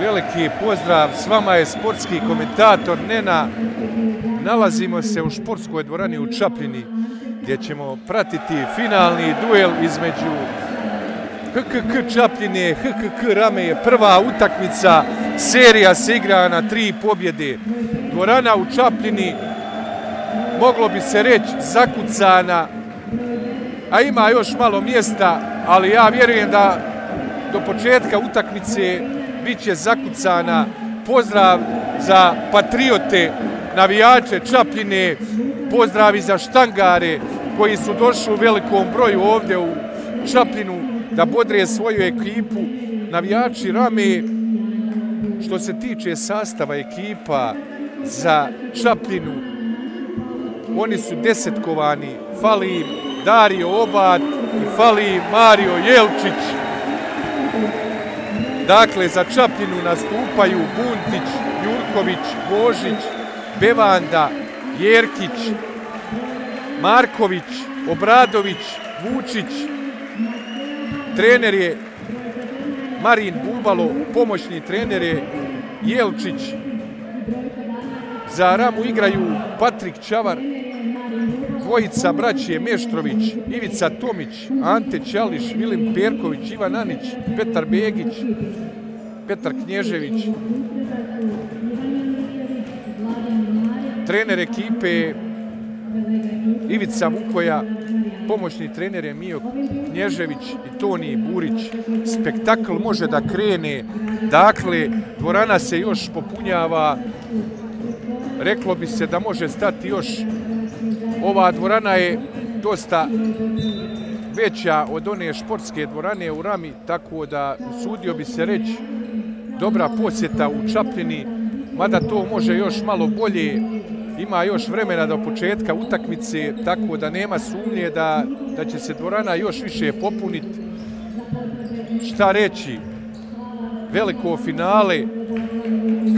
Veliki pozdrav, s vama je sportski komentator Nena. Nalazimo se u športskoj dvorani u Čapljini gdje ćemo pratiti finalni duel između HKK Čapljine, HKK Rame je prva utakmica, serija se igra na tri pobjede. Dvorana u Čapljini, moglo bi se reći, zakucana, a ima još malo mjesta, ali ja vjerujem da do početka utakmice bit će zakucana. Pozdrav za patriote, navijače Čapljine, pozdravi za štangare koji su došli u velikom broju ovdje u Čapljinu da bodre svoju ekipu. Navijači Rame, što se tiče sastava ekipa za Čapljinu, oni su desetkovani, fali Dario Obad i fali Mario Jelčić. Dakle, za Čapljinu nastupaju Buntić, Jurković, Božić, Bevanda, Jerkić, Marković, Obradović, Vučić. Trener je Marin Bubalo, pomoćni trener je Jelčić. Za Ramu igraju Patrik Čavar, dvojica braće Meštrović, Ivica Tomić, Ante Ćališ, Vilim Perković, Ivan Anić, Petar Begić, Petar Knježević. Trener ekipe je Ivica Vukoja, pomoćni trener je Mio Knježević i Toni Burić. Spektakl može da krene, dakle, dvorana se još popunjava, reklo bi se da može stati još ova dvorana je dosta veća od one športske dvorane u Rami, tako da usudio bi se reći dobra posjeta u Čapljini, mada to može još malo bolje, ima još vremena do početka utakmice, tako da nema sumnje da, da će se dvorana još više popuniti. Šta reći, veliko finale,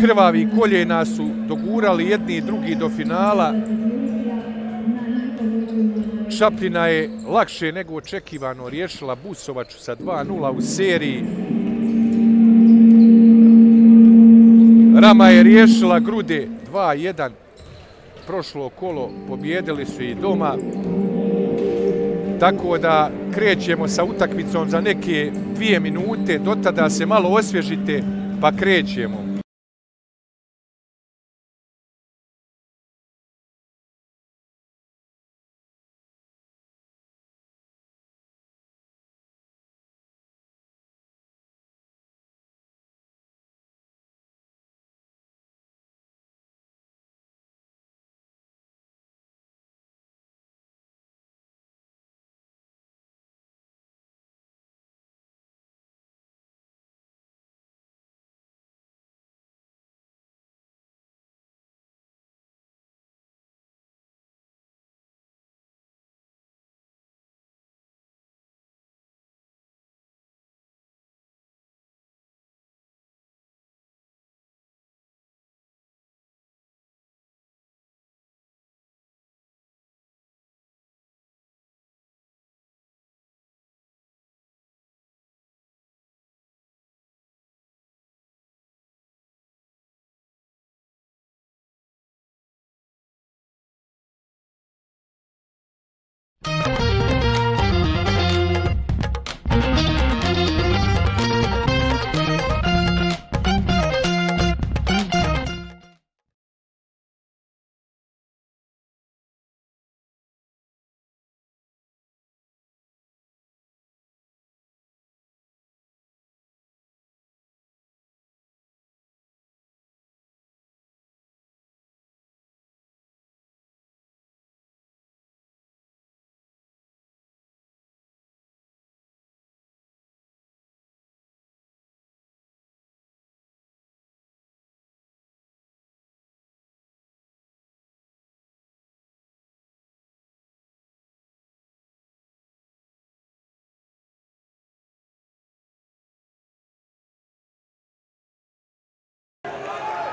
krvavi koljena su dogurali jedni i drugi do finala, Šapljina je lakše nego očekivano riješila Busovaču sa 2-0 u seriji. Rama je riješila Grude 2-1. Prošlo kolo pobjedili su i doma. Tako da krećemo sa utakmicom za neke dvije minute. Do tada se malo osvježite pa krećemo.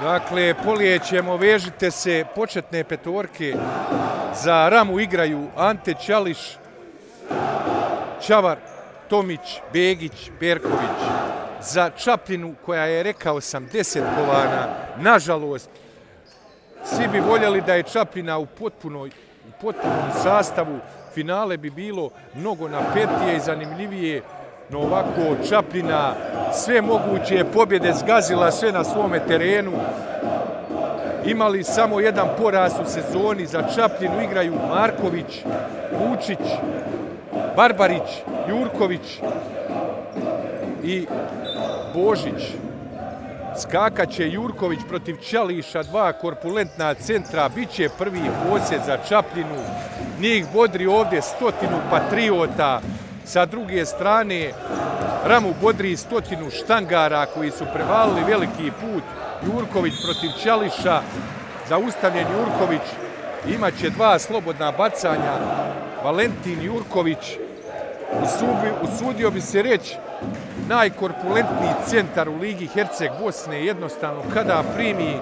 Dakle, polijećemo, vežite se, početne petorke za Ramu igraju Ante Ćališ, Čavar, Tomić, Begić, Perković. za Čapljinu koja je, rekao sam, desetkovana. Nažalost, svi bi voljeli da je Čapljina u potpunoj u potpunom sastavu. Finale bi bilo mnogo napetije i zanimljivije, no ovako Čapljina sve moguće pobjede zgazila sve na svome terenu. Imali samo jedan poraz u sezoni, za Čapljinu igraju Marković, Vučić, Barbarić, Jurković i Božić. Skakaće Jurković protiv Čališa, dva korpulentna centra, bit će prvi posjed za Čapljinu. Njih bodri ovdje stotinu patriota. Sa druge strane, Ramu bodri stotinu štangara koji su prevalili veliki put. Jurković protiv Čališa, zaustavljen Jurković, imaće dva slobodna bacanja. Valentin Jurković, usudio bi se reći, najkorpulentniji centar u Ligi Herceg Bosne, jednostavno kada primi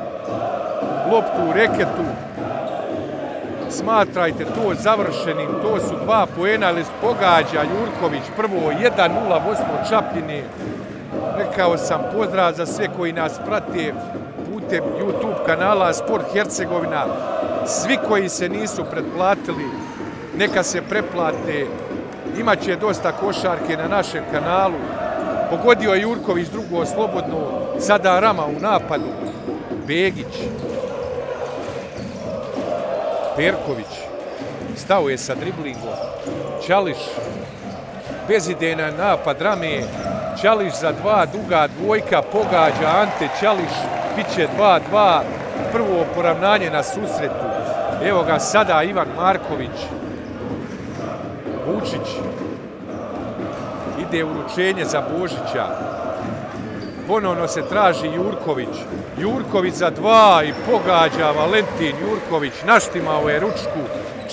loptu u reketu, smatrajte to završenim, to su dva poena, ali pogađa Jurković prvo 1-0 Bosno Čapljine. Rekao sam pozdrav za sve koji nas prate putem YouTube kanala Sport Hercegovina. Svi koji se nisu pretplatili, neka se preplate. Imaće dosta košarke na našem kanalu. Pogodio je Jurković drugo slobodno, sada Rama u napadu. Begić. Perković. Stao je sa driblingom. Čališ. na napad Rame. Čališ za dva, duga dvojka, pogađa Ante Čališ. Biće 2-2. Prvo poravnanje na susretu. Evo ga sada Ivan Marković. Vučić ide uručenje za Božića. Ponovno se traži Jurković. Jurković za dva i pogađa Valentin Jurković. Naštimao je ručku.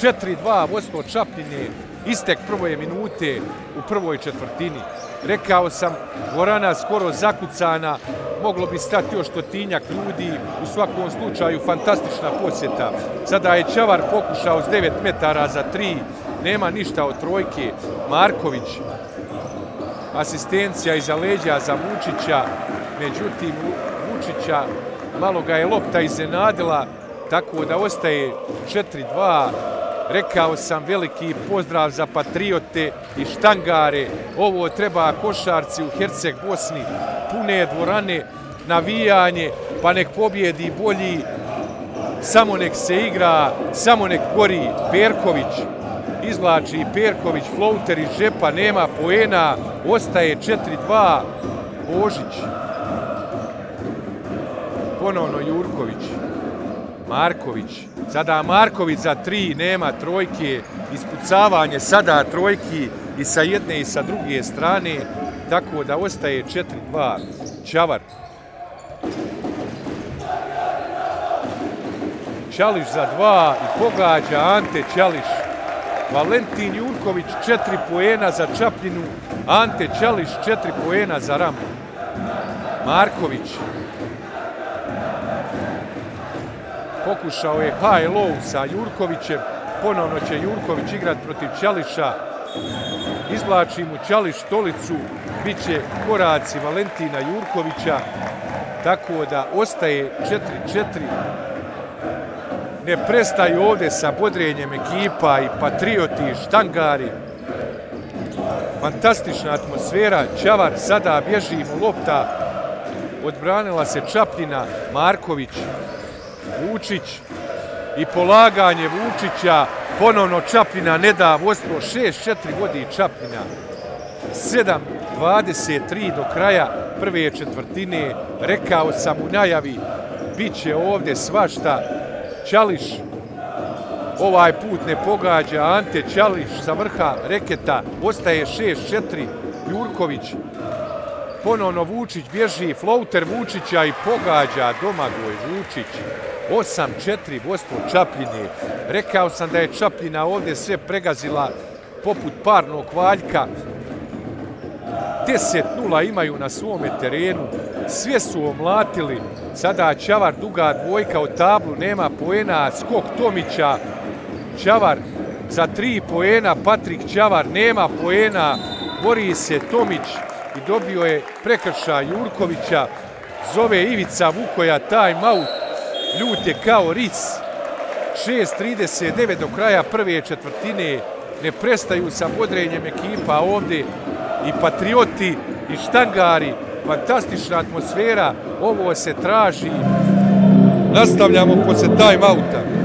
4-2 Vosno Čapljine. Istek prvoje minute u prvoj četvrtini. Rekao sam, Gorana skoro zakucana, moglo bi stati još stotinjak ljudi, u svakom slučaju fantastična posjeta. Sada je Čavar pokušao s 9 metara za 3, nema ništa od trojke. Marković asistencija iza leđa za Vučića, međutim Vučića malo ga je lopta iznenadila, tako da ostaje 4-2. Rekao sam veliki pozdrav za patriote i štangare. Ovo treba košarci u Herceg Bosni, pune dvorane, navijanje, pa nek pobjedi bolji, samo nek se igra, samo nek gori Berković, izvlači Perković, Flouter iz džepa, nema poena, ostaje 4-2, Božić. Ponovno Jurković, Marković, sada Marković za tri, nema trojke, ispucavanje sada trojki i sa jedne i sa druge strane, tako da ostaje 4-2, Čavar. Čališ za dva i pogađa Ante Čališ. Valentin Jurković četiri poena za Čapljinu, Ante Ćališ četiri poena za Ramu. Marković. Pokušao je high low sa Jurkovićem, ponovno će Jurković igrat protiv Ćališa, izvlači mu Ćališ stolicu, bit će koraci Valentina Jurkovića, tako da ostaje 4-4 ne prestaju ovde sa bodrenjem ekipa i patrioti i štangari. Fantastična atmosfera. Čavar sada bježi mu lopta. Odbranila se Čapljina, Marković, Vučić i polaganje Vučića. Ponovno Čapljina ne da vodstvo 6-4 vodi Čapljina. 7-23 do kraja prve četvrtine. Rekao sam u najavi, bit će ovde svašta. Ćališ. Ovaj put ne pogađa Ante Ćališ sa vrha reketa, ostaje 6-4, Jurković, ponovno Vučić bježi, flouter Vučića i pogađa Domagoj Vučić, 8-4, Vostvo Čapljine. Rekao sam da je Čapljina ovdje sve pregazila poput parnog valjka, 10-0 imaju na svome terenu, sve su omlatili, sada Čavar duga dvojka od tablu, nema poena, skok Tomića, Čavar za tri poena, Patrik Čavar nema poena, bori se Tomić, i dobio je prekrša Jurkovića. Zove Ivica Vukoja time out, Ljut je kao ris. 6.39 do kraja prve četvrtine. Ne prestaju sa bodrenjem ekipa ovdje i patrioti i štangari. Fantastična atmosfera. Ovo se traži. Nastavljamo posle time-outa.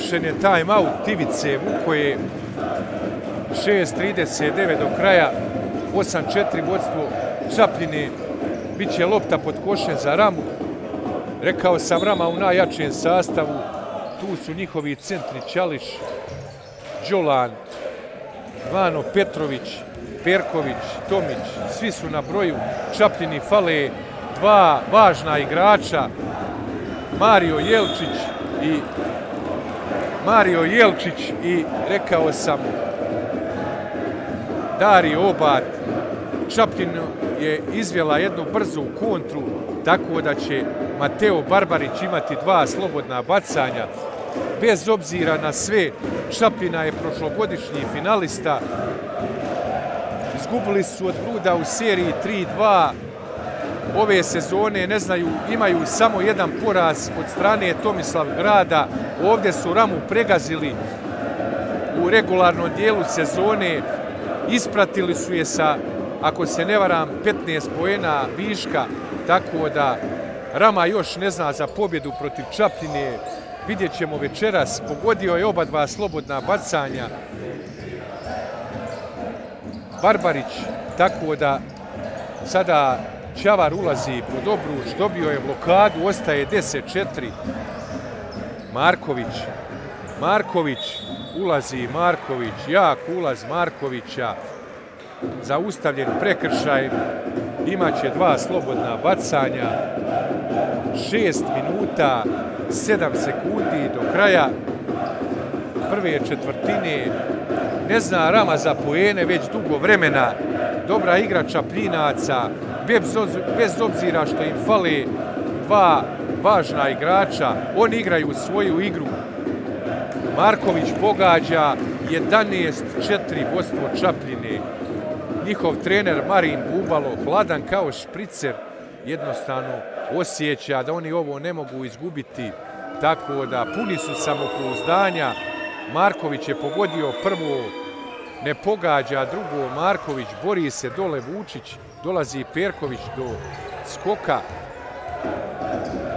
Završen je time out Tivice Vukoje 6.39 do kraja 8.4 vodstvo Čapljine Biće lopta pod košen za Ramu. Rekao sam Rama u najjačijem sastavu tu su njihovi centri Ćališ Đolan Vano Petrović Perković, Tomić, svi su na broju, Čapljini fale dva važna igrača, Mario Jelčić i Mario Jelčić i rekao sam Dario Obat. Čapljin je izvjela jednu brzu kontru, tako da će Mateo Barbarić imati dva slobodna bacanja. Bez obzira na sve, Čapljina je prošlogodišnji finalista. Izgubili su od Bruda u seriji 3-2, ove sezone ne znaju, imaju samo jedan poraz od strane Tomislav Grada. Ovdje su Ramu pregazili u regularnom dijelu sezone. Ispratili su je sa, ako se ne varam, 15 pojena viška, tako da Rama još ne zna za pobjedu protiv Čapljine. Vidjet ćemo večeras, pogodio je oba dva slobodna bacanja. Barbarić, tako da sada Čavar ulazi pod obruč, dobio je blokadu, ostaje 10-4. Marković, Marković, ulazi Marković, jak ulaz Markovića, zaustavljen prekršaj, imaće dva slobodna bacanja, 6 minuta, 7 sekundi do kraja. Prve četvrtine, ne zna Rama za pojene već dugo vremena, dobra igra Čaplinaca, bez obzira što im fali dva važna igrača, oni igraju svoju igru. Marković pogađa 11-4 vodstvo Čapljine. Njihov trener Marin Bubalo, hladan kao špricer, jednostavno osjeća da oni ovo ne mogu izgubiti. Tako da puni su samopouzdanja. Marković je pogodio prvo, ne pogađa drugo. Marković bori se dole Vučić dolazi Perković do skoka,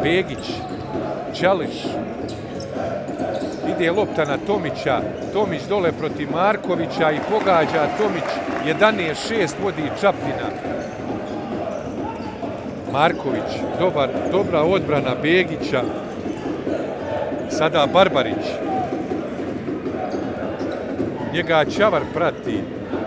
Begić, Čališ, ide lopta na Tomića, Tomić dole protiv Markovića i pogađa. Tomić, 11-6 vodi Čapljina. Marković, dobar, dobra odbrana Begića, sada Barbarić. Njega Čavar prati,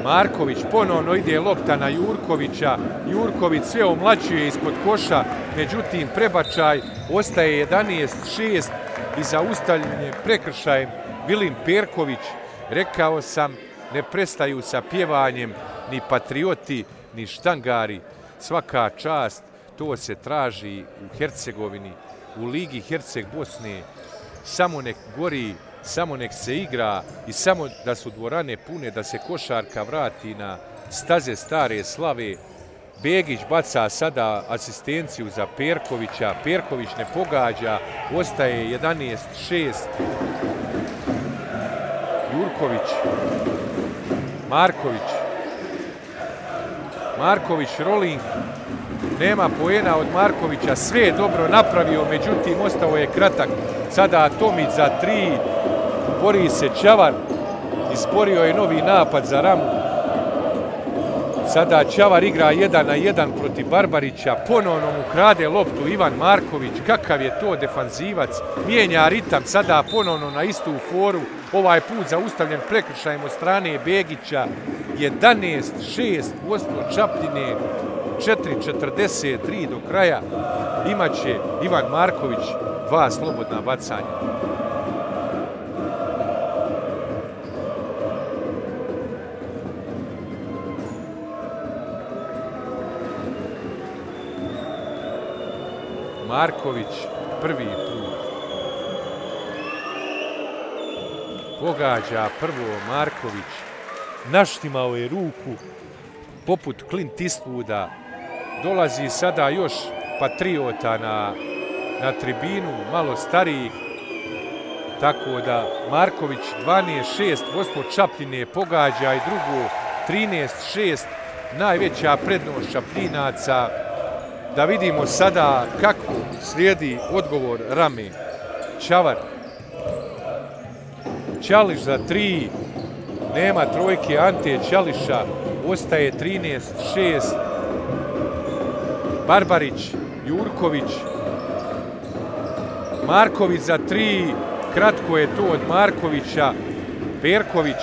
Marković ponovno ide lopta na Jurkovića. Jurković sve omlačuje ispod koša, međutim prebačaj ostaje 11-6 i zaustavljanje prekršajem Vilim Perković. Rekao sam, ne prestaju sa pjevanjem ni patrioti, ni štangari. Svaka čast, to se traži u Hercegovini, u Ligi Herceg Bosne. Samo nek gori samo nek se igra i samo da su dvorane pune, da se košarka vrati na staze stare slave. Begić baca sada asistenciju za Perkovića, Perković ne pogađa, ostaje 11-6. Jurković, Marković, Marković, rolling, nema poena od Markovića, sve je dobro napravio, međutim, ostao je kratak. Sada Tomić za tri, bori se Čavar, isporio je novi napad za Ramu. Sada Čavar igra 1 na 1 protiv Barbarića, ponovno mu krade loptu Ivan Marković, kakav je to defanzivac, mijenja ritam, sada ponovno na istu foru, ovaj put zaustavljen prekršajem od strane Begića, 11-6 vodstvo Čapljine, 4.43 do kraja, imaće Ivan Marković dva slobodna bacanja. Marković prvi put. Pogađa prvo Marković. Naštimao je ruku poput Clint Eastwooda. Dolazi sada još patriota na, na tribinu, malo starijih. Tako da Marković 12-6, vodstvo Čapljine pogađa i drugo 13-6, najveća prednost Čapljinaca da vidimo sada kako slijedi odgovor Rame. Čavar. Čališ za tri. Nema trojke Ante Čališa. Ostaje 13-6. Barbarić, Jurković. Marković za tri. Kratko je to od Markovića. Perković.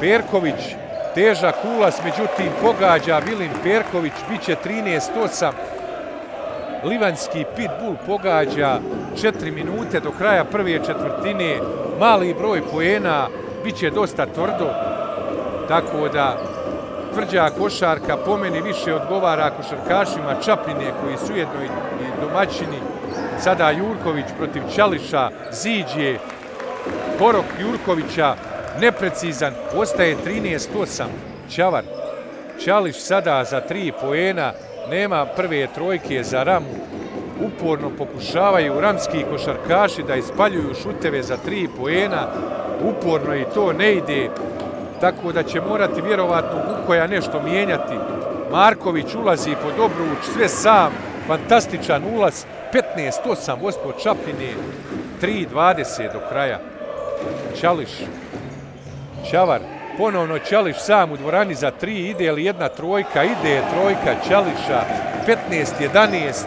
Perković težak ulaz, međutim pogađa Vilin Perković, bit će 13-8. Livanski pitbull pogađa 4 minute do kraja prve četvrtine, mali broj poena, bit će dosta tvrdo, tako da tvrđa košarka po meni više odgovara košarkašima Čapline koji su jedno i domaćini. Sada Jurković protiv Čališa, Ziđe, Porok Jurkovića, neprecizan, ostaje 13-8. Čavar, Čališ sada za tri poena, nema prve trojke za Ramu. Uporno pokušavaju ramski košarkaši da ispaljuju šuteve za tri poena. Uporno i to ne ide, tako da će morati vjerovatno Bukoja nešto mijenjati. Marković ulazi pod obruč, sve sam, fantastičan ulaz, 15-8, Vospo Čapljine, 3-20 do kraja. Čališ, Čavar, ponovno Čališ sam u dvorani za tri, ide li jedna trojka, ide trojka Čališa, 15-11,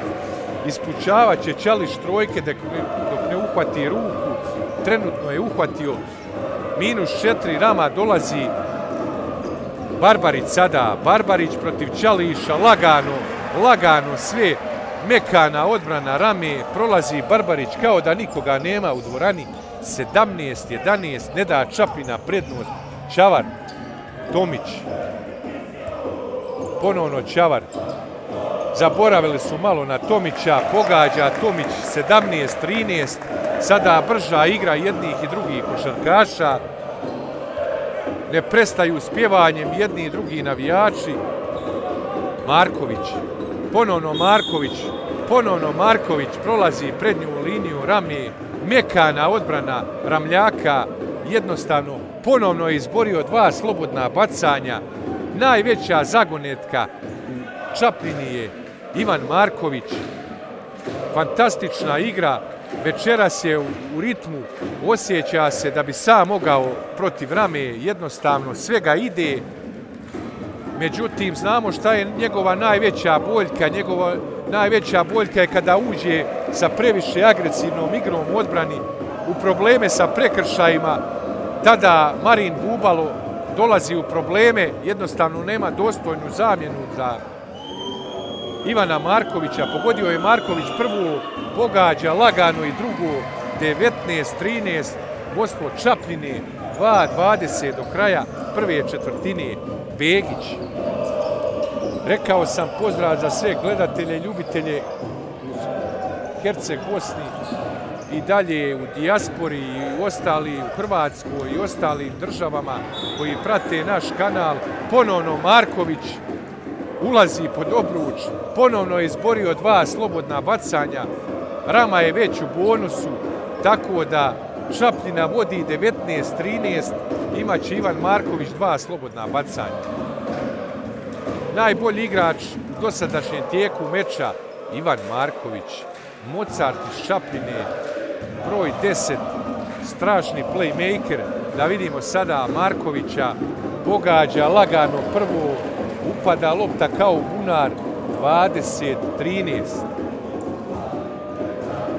ispućavat će Čališ trojke dok ne, dok ne uhvati ruku, trenutno je uhvatio. Minus četiri, Rama dolazi. Barbarić sada, Barbarić protiv Čališa, lagano, lagano sve, mekana odbrana Rame, prolazi Barbarić kao da nikoga nema u dvorani, 17-11, ne da Čapina prednost. Čavar, Tomić, ponovno Čavar. Zaboravili su malo na Tomića, pogađa Tomić 17-13, sada brža igra jednih i drugih košarkaša. Ne prestaju s pjevanjem jedni i drugi navijači. Marković, ponovno Marković, ponovno Marković prolazi prednju liniju Rami, mekana odbrana Ramljaka, jednostavno ponovno je izborio dva slobodna bacanja. Najveća zagonetka u Čapljini je Ivan Marković. Fantastična igra, večeras je u ritmu, osjeća se da bi sam mogao protiv Rame, jednostavno svega ide. Međutim, znamo šta je njegova najveća boljka, njegova najveća boljka je kada uđe sa previše agresivnom igrom u odbrani u probleme sa prekršajima, tada Marin Bubalo dolazi u probleme, jednostavno nema dostojnu zamjenu za Ivana Markovića. Pogodio je Marković prvu, pogađa lagano i drugu, 19-13, vodstvo Čapljine, 2-20 do kraja prve četvrtine, Begić. Rekao sam pozdrav za sve gledatelje, ljubitelje Herceg Bosni i dalje u dijaspori i u ostali u Hrvatskoj i ostalim državama koji prate naš kanal. Ponovno Marković ulazi pod obruč, ponovno je izborio dva slobodna bacanja. Rama je već u bonusu, tako da Šapljina vodi 19-13, imaće Ivan Marković dva slobodna bacanja najbolji igrač u dosadašnjem tijeku meča Ivan Marković, Mozart iz Šapljine, broj 10, strašni playmaker. Da vidimo sada Markovića pogađa lagano prvo, upada lopta kao bunar, 20-13.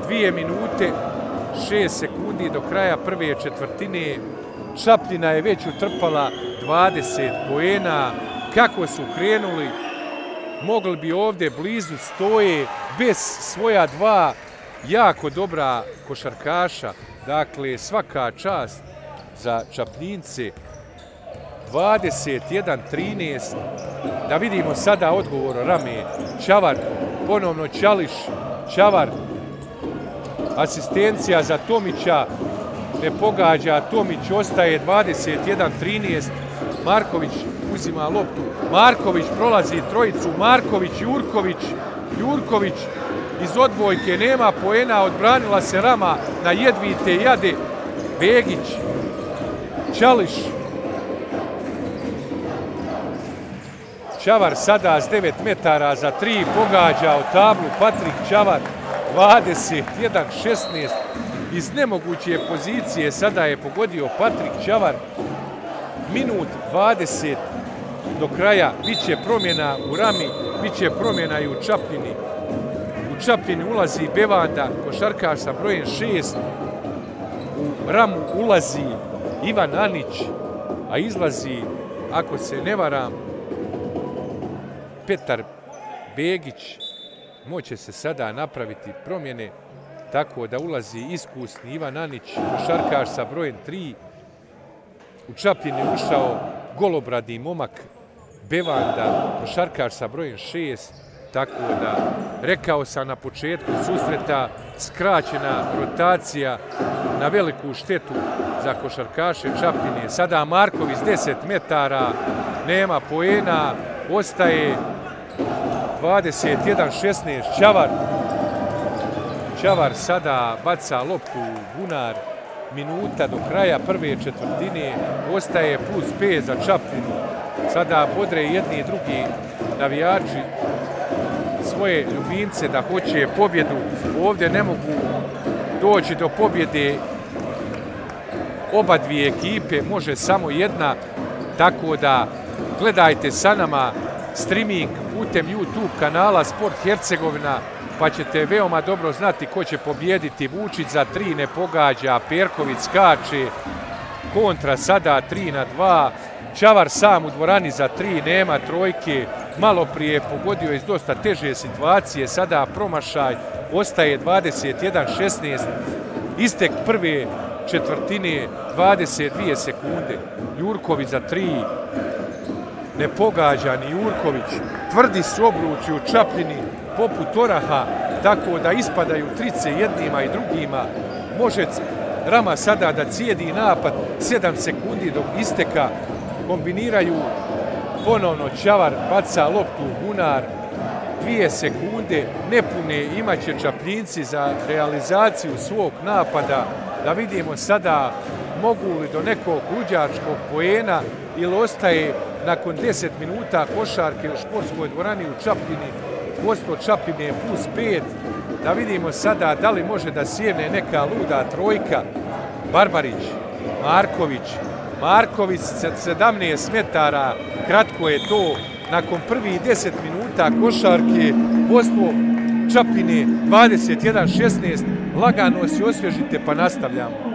Dvije minute, 6 sekundi do kraja prve četvrtine. Čapljina je već utrpala 20 poena. Kako su krenuli, mogli bi ovdje blizu stoje bez svoja dva jako dobra košarkaša. Dakle, svaka čast za Čapljince. 21-13. Da vidimo sada odgovor Rame. Čavar, ponovno Čališ, Čavar, asistencija za Tomića, ne pogađa, Tomić ostaje 21-13, Marković uzima loptu, Marković prolazi trojicu, Marković, Jurković, Jurković iz odbojke, nema poena, odbranila se Rama na jedvite jade, Begić, Čališ, Čavar sada s 9 metara za 3 pogađa u tablu. Patrik Čavar 21-16 iz nemoguće pozicije. Sada je pogodio Patrik Čavar. Minut 20 do kraja. Biće promjena u Rami, biće promjena i u Čapljini. U Čapljini ulazi Bevanda, košarkaš sa brojem 6. U Ramu ulazi Ivan Anić, a izlazi, ako se ne varam, Petar Begić moće se sada napraviti promjene tako da ulazi iskusni Ivan Anić, košarkaš sa brojem 3. U Čapljini ušao golobradi momak Bevanda, košarkaš sa brojem 6. Tako da, rekao sam na početku susreta, skraćena rotacija na veliku štetu za košarkaše Čapljine. Sada Marković 10 metara, nema poena, ostaje 21-16 Čavar. Čavar sada baca loptu u bunar. Minuta do kraja prve četvrtine. Ostaje plus 5 za Čapljinu. Sada podre jedni i drugi navijači svoje ljubimce da hoće pobjedu. Ovdje ne mogu doći do pobjede oba dvije ekipe. Može samo jedna. Tako da gledajte sa nama streaming putem YouTube kanala Sport Hercegovina, pa ćete veoma dobro znati ko će pobjediti. Vučić za tri ne pogađa, Perković skače, kontra sada 3 na 2, Čavar sam u dvorani za tri, nema trojke, malo prije pogodio iz dosta teže situacije, sada promašaj, ostaje 21-16, istek prve četvrtine, 22 sekunde, Jurković za tri, ne pogađa ni Jurković, tvrdi su obruči u Čapljini poput Oraha, tako da ispadaju trice jednima i drugima. Može Rama sada da cijedi napad 7 sekundi dok isteka, kombiniraju ponovno Čavar, baca loptu u bunar, dvije sekunde, nepune imaće Čapljinci za realizaciju svog napada, da vidimo sada mogu li do nekog luđačkog poena ili ostaje nakon 10 minuta košarke u športskoj dvorani u Čapljini, vodstvo Čapine plus 5. Da vidimo sada da li može da sjevne neka luda trojka. Barbarić, Marković, Marković 17 metara, kratko je to. Nakon prvih 10 minuta košarke, vodstvo Čapine 21-16, lagano si osvježite pa nastavljamo.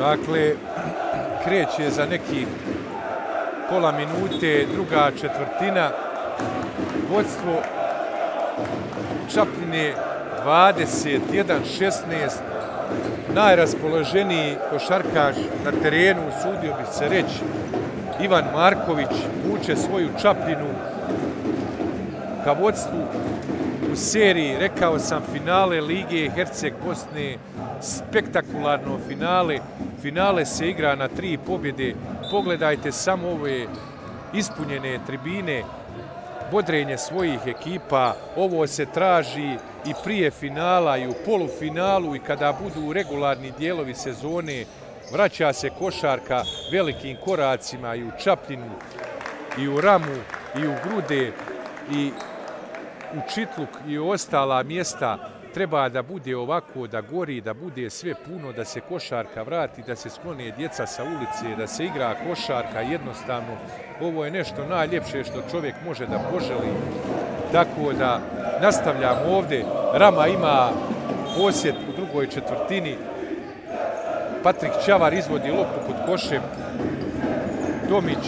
Dakle, kreće za neki pola minute, druga četvrtina. Vodstvo Čapljine 21-16. Najraspoloženiji košarkaš na terenu, usudio bih se reći, Ivan Marković vuče svoju Čapljinu ka vodstvu u seriji, rekao sam, finale Lige Herceg Bosne, spektakularno finale. Finale se igra na tri pobjede. Pogledajte samo ove ispunjene tribine, bodrenje svojih ekipa. Ovo se traži i prije finala i u polufinalu i kada budu regularni dijelovi sezone. Vraća se košarka velikim koracima i u Čapljinu, i u Ramu, i u Grude, i Čitluk i ostala mjesta treba da bude ovako, da gori, da bude sve puno, da se košarka vrati, da se sklone djeca sa ulice, da se igra košarka jednostavno. Ovo je nešto najljepše što čovjek može da poželi. Tako da nastavljamo ovde. Rama ima posjet u drugoj četvrtini. Patrik Čavar izvodi loptu pod košem. Tomić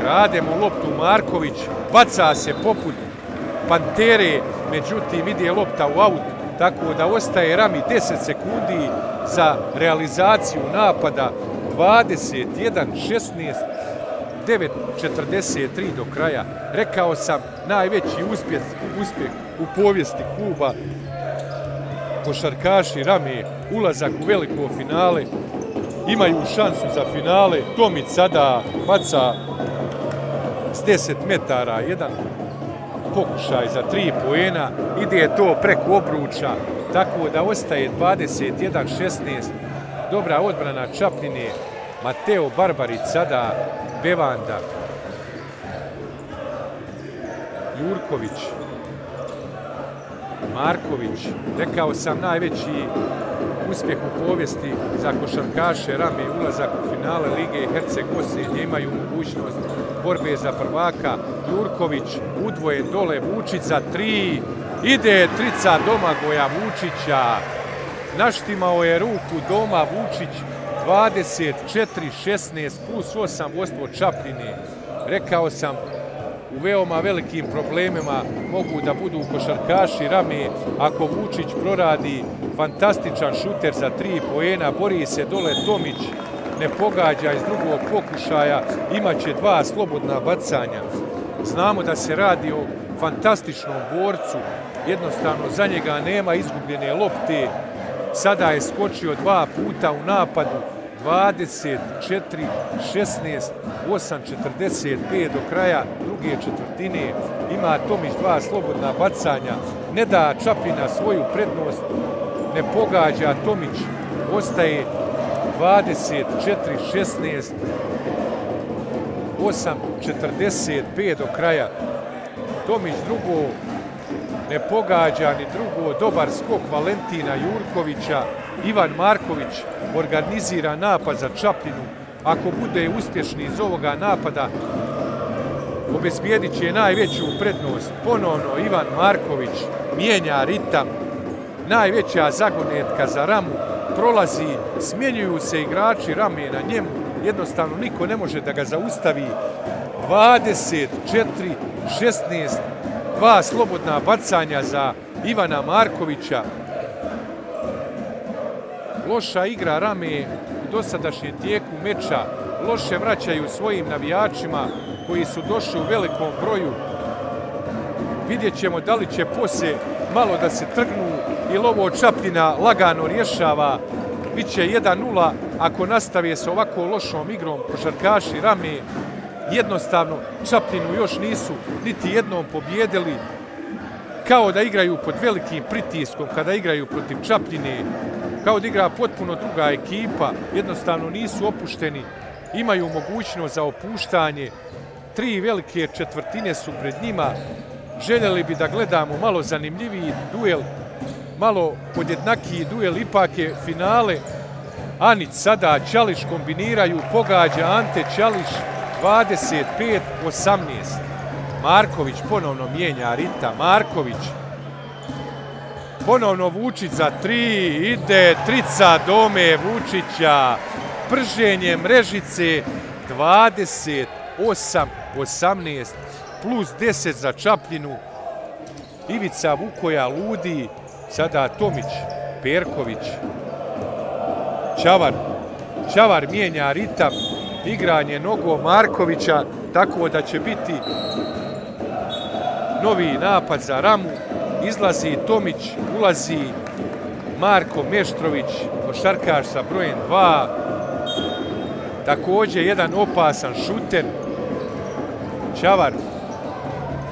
krademo loptu Marković, baca se poput Pantere, međutim ide lopta u aut, tako da ostaje Rami 10 sekundi za realizaciju napada 21-16, 9.43 do kraja. Rekao sam, najveći uspjeh, uspjeh u povijesti kluba košarkaši Rami, ulazak u veliko finale, imaju šansu za finale. Tomić sada baca s 10 metara, jedan pokušaj za tri poena, ide to preko obruča, tako da ostaje 21-16. Dobra odbrana Čapljine, Mateo Barbarić sada, Bevanda, Jurković, Marković, rekao sam najveći uspjeh u povijesti za košarkaše Rame ulazak u finale Lige Herceg Bosne gdje imaju mogućnost borbe za prvaka. Jurković udvoje dole Vučica, tri. Ide trica doma Goja Vučića. Naštimao je ruku doma Vučić 24-16 plus 8 vodstvo Čapljine. Rekao sam u veoma velikim problemima mogu da budu košarkaši Rame ako Vučić proradi fantastičan šuter za tri poena, bori se dole Tomić, ne pogađa iz drugog pokušaja, imaće dva slobodna bacanja. Znamo da se radi o fantastičnom borcu, jednostavno za njega nema izgubljene lopte, sada je skočio dva puta u napadu, 24, 16, 8, 45 do kraja druge četvrtine. Ima Tomić dva slobodna bacanja. Ne da Čapina svoju prednost, ne pogađa Tomić. Ostaje 24, 16, 8, 45 do kraja. Tomić drugo ne pogađa ni drugo. Dobar skok Valentina Jurkovića. Ivan Marković organizira napad za Čapljinu. Ako bude uspješni iz ovoga napada, obezbijedit će najveću prednost. Ponovno Ivan Marković mijenja ritam. Najveća zagonetka za Ramu prolazi, smjenjuju se igrači Rame na njemu. Jednostavno niko ne može da ga zaustavi. 24, 16, dva slobodna bacanja za Ivana Markovića loša igra Rame u dosadašnjem tijeku meča, loše vraćaju svojim navijačima koji su došli u velikom broju. Vidjet ćemo da li će poslije malo da se trgnu i ovo Čapljina lagano rješava. Biće 1-0 ako nastavi se ovako lošom igrom košarkaši Rame. Jednostavno Čapljinu još nisu niti jednom pobjedili kao da igraju pod velikim pritiskom kada igraju protiv Čapljine kao da igra potpuno druga ekipa, jednostavno nisu opušteni, imaju mogućnost za opuštanje, tri velike četvrtine su pred njima, željeli bi da gledamo malo zanimljiviji duel, malo podjednakiji duel, ipak je finale, Anić sada, Ćališ kombiniraju, pogađa Ante Ćališ, 25-18. Marković ponovno mijenja Rita, Marković, Ponovno Vučić za tri, ide trica Dome Vučića. prženjem mrežice 28-18 plus 10 za Čapljinu. Ivica Vukoja ludi, sada Tomić, Perković, Čavar. Čavar mijenja ritam, igranje nogo Markovića, tako da će biti novi napad za Ramu. Izlazi Tomić, ulazi Marko Meštrović, košarkaš sa brojem 2. Također jedan opasan šuter. Čavar.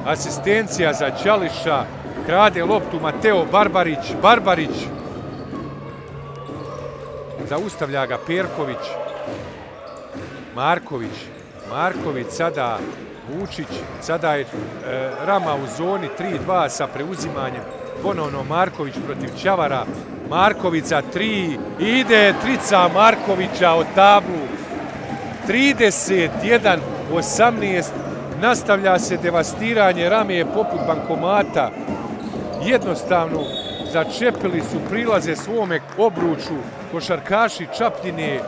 Asistencija za Đališa. Krade loptu Mateo Barbarić. Barbarić. Zaustavlja ga Perković. Marković. Marković sada Vučić. Sada je e, Rama u zoni 3-2 sa preuzimanjem. Ponovno Marković protiv Čavara. Marković za 3. Ide trica Markovića od tablu. 31-18. Nastavlja se devastiranje Rame poput bankomata. Jednostavno začepili su prilaze svome obruču. Košarkaši Čapljine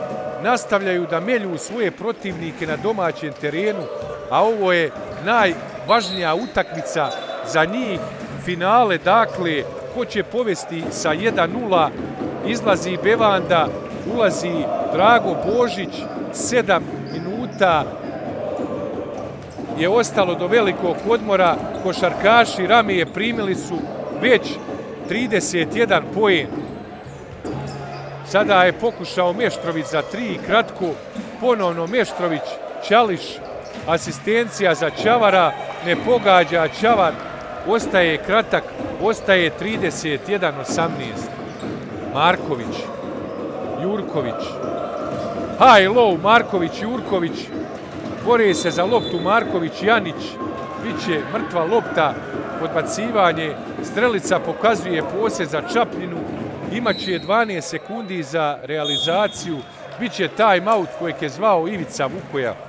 nastavljaju da melju svoje protivnike na domaćem terenu, a ovo je najvažnija utakmica za njih. Finale, dakle, ko će povesti sa 1-0, izlazi Bevanda, ulazi Drago Božić, 7 minuta je ostalo do velikog odmora, košarkaši Ramije primili su već 31 poen. Sada je pokušao Meštrović za tri kratko, ponovno Meštrović, Ćališ, asistencija za Čavara, ne pogađa Čavar, ostaje kratak, ostaje 31-18. Marković, Jurković, high low, Marković, Jurković, bore se za loptu Marković, Janić, biće mrtva lopta, podbacivanje, strelica pokazuje posjed za Čapljinu, imaće 12 sekundi za realizaciju, biće time out kojeg je zvao Ivica Vukoja.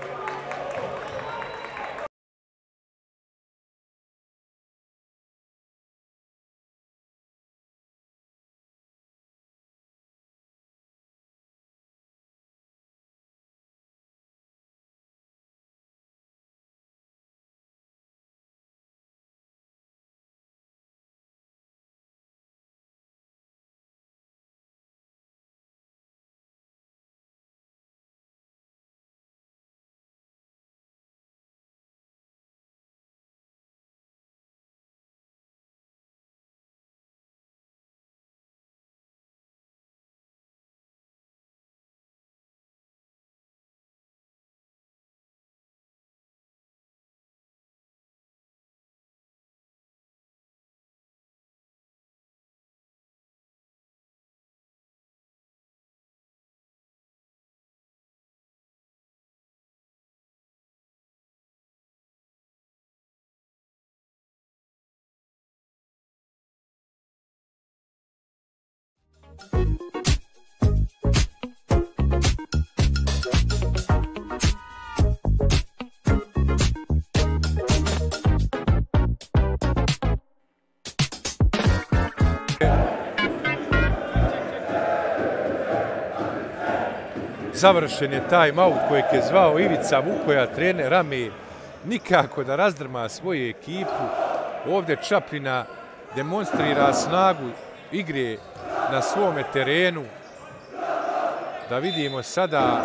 Završen je taj maut kojeg je zvao Ivica Vukoja, trener Rame, nikako da razdrma svoju ekipu. Ovdje Čaplina demonstrira snagu igre na svome terenu. Da vidimo sada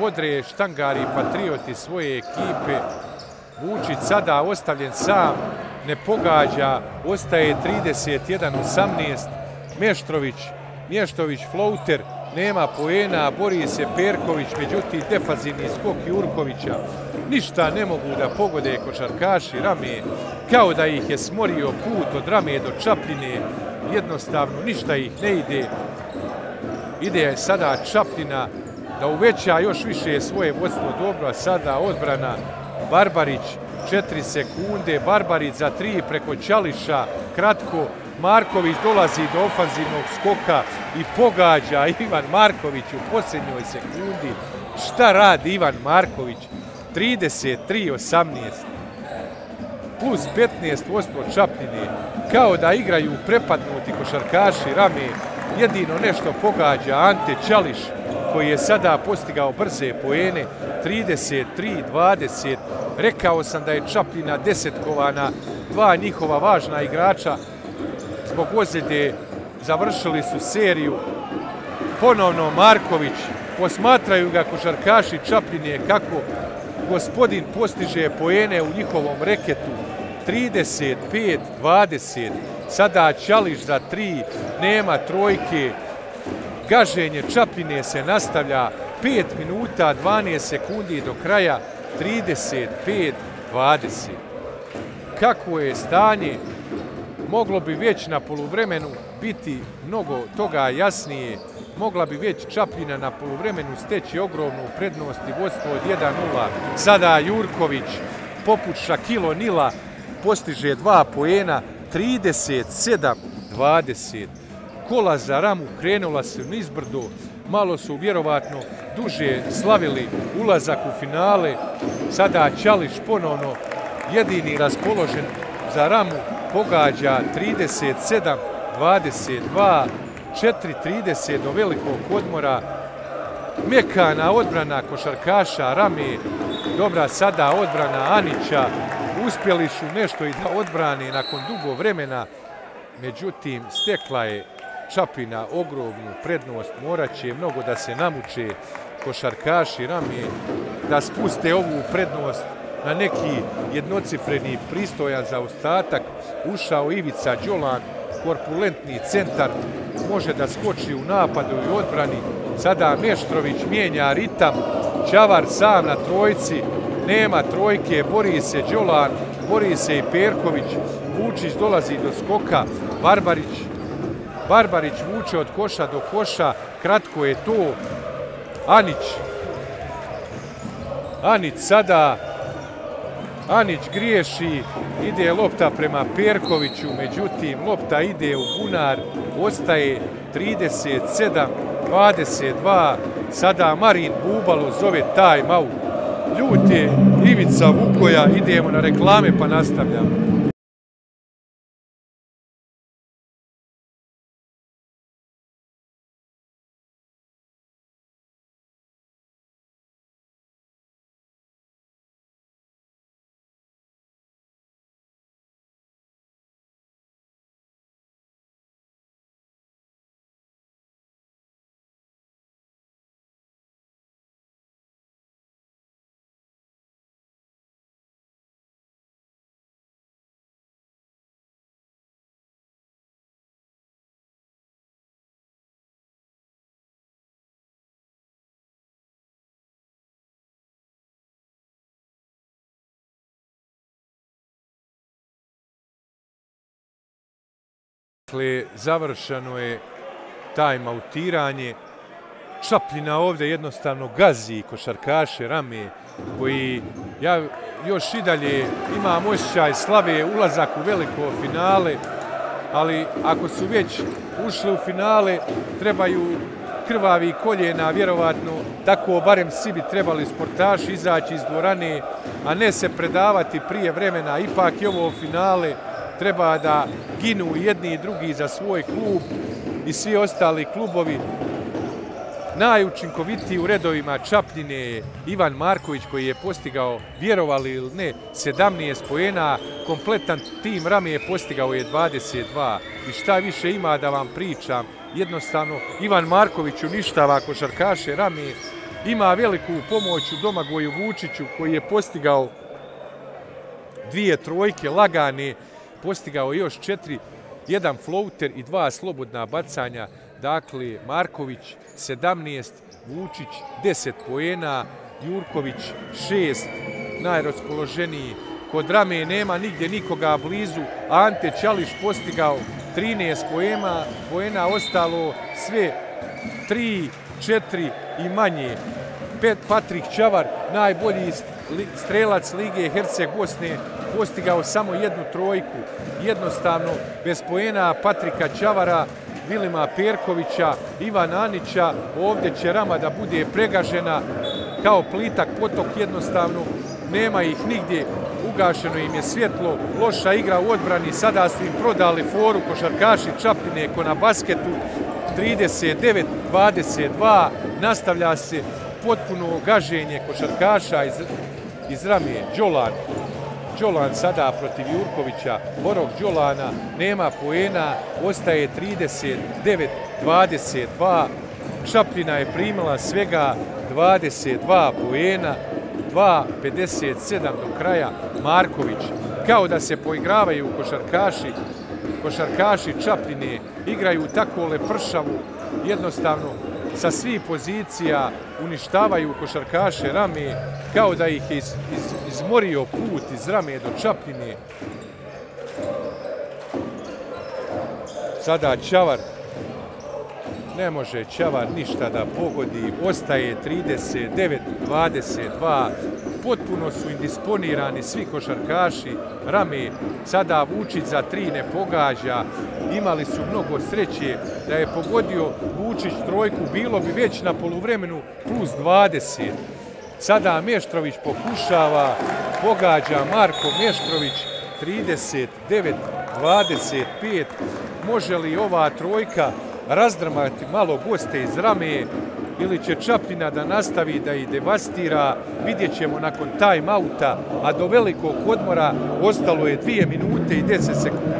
Bodre, Štangari, Patrioti svoje ekipe. Vučić sada ostavljen sam, ne pogađa, ostaje 31-18. Meštrović, Mještović, Flouter, nema poena, bori se Perković, međutim defazivni skok Jurkovića. Ništa ne mogu da pogode košarkaši Rame, kao da ih je smorio put od Rame do Čapljine, jednostavno ništa ih ne ide. Ide je sada Čapljina da uveća još više svoje vodstvo dobro, a sada odbrana Barbarić, četiri sekunde, Barbarić za tri preko Ćališa, kratko, Marković dolazi do ofanzivnog skoka i pogađa Ivan Marković u posljednjoj sekundi. Šta radi Ivan Marković? 33-18 plus 15% Čapljini, kao da igraju prepadnuti košarkaši Rame, jedino nešto pogađa Ante Čališ, koji je sada postigao brze poene, 33-20. Rekao sam da je Čapljina desetkovana, dva njihova važna igrača zbog ozljede završili su seriju. Ponovno Marković, posmatraju ga košarkaši Čapljine kako gospodin postiže poene u njihovom reketu. 35-20, sada Ćališ za tri, nema trojke, gaženje Čapine se nastavlja, 5 minuta, 12 sekundi do kraja, 35-20. Kako je stanje, moglo bi već na poluvremenu biti mnogo toga jasnije, mogla bi već Čapljina na poluvremenu steći ogromnu prednost i vodstvo od 1-0. Sada Jurković, poput Šakilo Nila, postiže dva poena, 37-20. Kola za ramu krenula se nizbrdo, malo su vjerovatno duže slavili ulazak u finale. Sada Ćališ ponovno jedini raspoložen za ramu pogađa 37-22, 4-30 do velikog odmora. Mekana odbrana košarkaša Rame, dobra sada odbrana Anića, uspjeli su nešto i da odbrani nakon dugo vremena, međutim stekla je Čapina ogromnu prednost, morat će mnogo da se namuče košarkaši Rame, da spuste ovu prednost na neki jednocifreni pristojan za ostatak. Ušao Ivica Đolan, korpulentni centar, može da skoči u napadu i odbrani. Sada Meštrović mijenja ritam, Čavar sam na trojci, nema trojke, bori se Đolan, bori se i Perković, Vučić dolazi do skoka, Barbarić, Barbarić vuče od koša do koša, kratko je to, Anić, Anić sada, Anić griješi, ide lopta prema Perkoviću, međutim, lopta ide u bunar, ostaje 37-22, sada Marin Bubalo zove time out ljut je Ivica Vukoja, idemo na reklame pa nastavljamo. Dakle, završeno je time-outiranje. Čapljina ovdje jednostavno gazi košarkaše rame koji ja još i dalje imam osjećaj slave ulazak u veliko finale, ali ako su već ušli u finale, trebaju krvavi koljena, vjerovatno, tako barem svi bi trebali sportaši izaći iz dvorane, a ne se predavati prije vremena, ipak je ovo finale, treba da ginu jedni i drugi za svoj klub i svi ostali klubovi. Najučinkovitiji u redovima Čapljine je Ivan Marković koji je postigao, vjerovali ili ne, 17 pojena. Kompletan tim Rame je postigao je 22. I šta više ima da vam pričam, jednostavno Ivan Marković uništava košarkaše Rame. Ima veliku pomoć u Domagoju Vučiću koji je postigao dvije trojke lagane postigao još četiri, jedan floater i dva slobodna bacanja. Dakle, Marković 17, Vučić 10 poena, Jurković 6, najraspoloženiji. Kod Rame nema nigdje nikoga blizu. Ante Ćališ postigao 13 poema, poena ostalo sve 3, 4 i manje. Pet Patrik Čavar, najbolji strelac Lige Herceg Bosne, postigao samo jednu trojku. Jednostavno, bez pojena Patrika Čavara, Vilima Perkovića, Ivan Anića, ovdje će Rama da bude pregažena kao plitak potok jednostavno. Nema ih nigdje, ugašeno im je svjetlo, loša igra u odbrani, sada su im prodali foru košarkaši Čapine, ko na basketu. 39-22, nastavlja se potpuno gaženje košarkaša iz, iz rame Đolan. Đolan sada protiv Jurkovića, Borog Đolana, nema poena, ostaje 39-22. Šapljina je primila svega 22 poena, 2.57 do kraja. Marković, kao da se poigravaju košarkaši, košarkaši Čapljine, igraju tako lepršavu, jednostavno sa svih pozicija uništavaju košarkaše rame, kao da ih iz, iz, izmorio put iz rame do Čapljine. Sada Čavar ne može Čavar ništa da pogodi, ostaje 39-22, potpuno su indisponirani svi košarkaši, Rame sada Vučić za tri ne pogađa, imali su mnogo sreće da je pogodio Vučić trojku, bilo bi već na poluvremenu plus 20. Sada Meštrović pokušava, pogađa Marko Meštrović 39-25. Može li ova trojka razdramati malo goste iz rame ili će Čapljina da nastavi da ih devastira, vidjet ćemo nakon time-outa, a do velikog odmora ostalo je 2 minute i deset sekundi.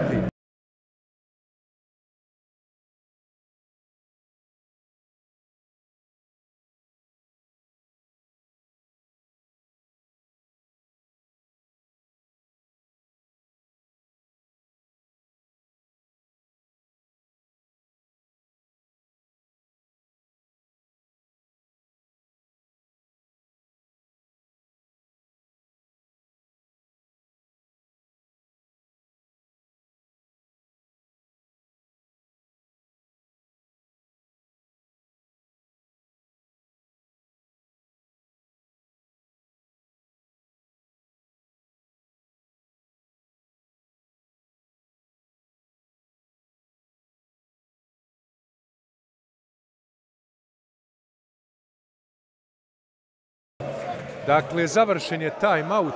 Dakle, završen je time-out.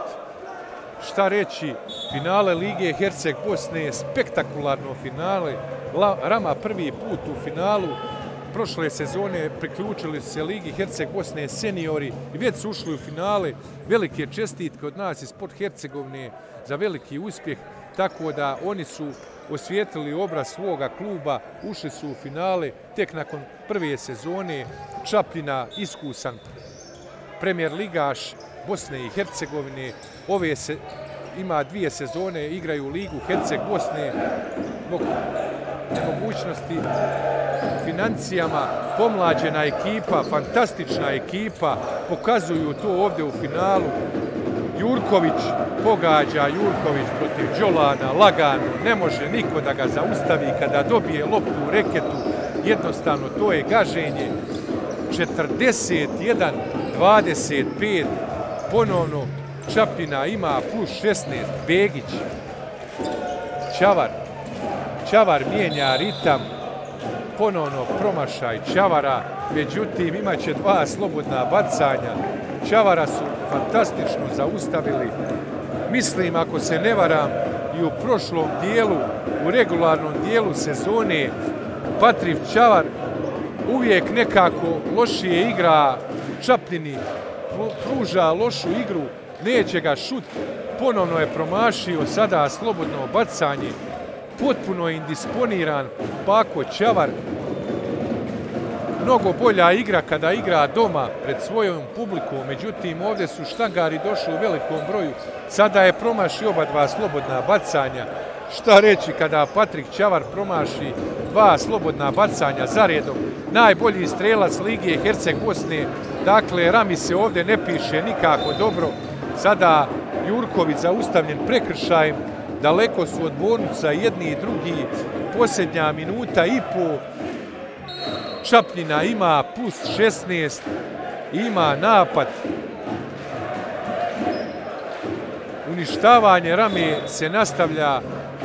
Šta reći, finale Lige Herceg Bosne je spektakularno finale. Rama prvi put u finalu. Prošle sezone priključili se Ligi Herceg Bosne seniori i već su ušli u finale. Velike čestitke od nas iz Sport Hercegovine za veliki uspjeh. Tako da oni su osvijetili obraz svoga kluba, ušli su u finale tek nakon prve sezone. Čapljina, iskusan premijer ligaš Bosne i Hercegovine. Ove se, ima dvije sezone, igraju ligu Herceg Bosne zbog mogućnosti financijama. Pomlađena ekipa, fantastična ekipa, pokazuju to ovdje u finalu. Jurković pogađa Jurković protiv Đolana, lagano, ne može niko da ga zaustavi kada dobije loptu u reketu. Jednostavno, to je gaženje. 41 25, ponovno Čapljina ima plus 16, Begić, Čavar, Čavar mijenja ritam, ponovno promašaj Čavara, međutim imaće dva slobodna bacanja, Čavara su fantastično zaustavili, mislim ako se ne varam i u prošlom dijelu, u regularnom dijelu sezone, Patriv Čavar uvijek nekako lošije igra Čapljini pruža lošu igru, neće ga šut, ponovno je promašio sada slobodno bacanje, potpuno je indisponiran Pako Čavar. Mnogo bolja igra kada igra doma pred svojom publikom, međutim ovdje su štangari došli u velikom broju, sada je promašio oba dva slobodna bacanja. Šta reći kada Patrik Čavar promaši dva slobodna bacanja za redom, najbolji strelac Ligije Herceg Bosne, Dakle, Rami se ovdje ne piše nikako dobro. Sada Jurković zaustavljen prekršajem. Daleko su od bonuca jedni i drugi. Posljednja minuta i po. Čapljina ima plus 16. Ima napad. Uništavanje Rami se nastavlja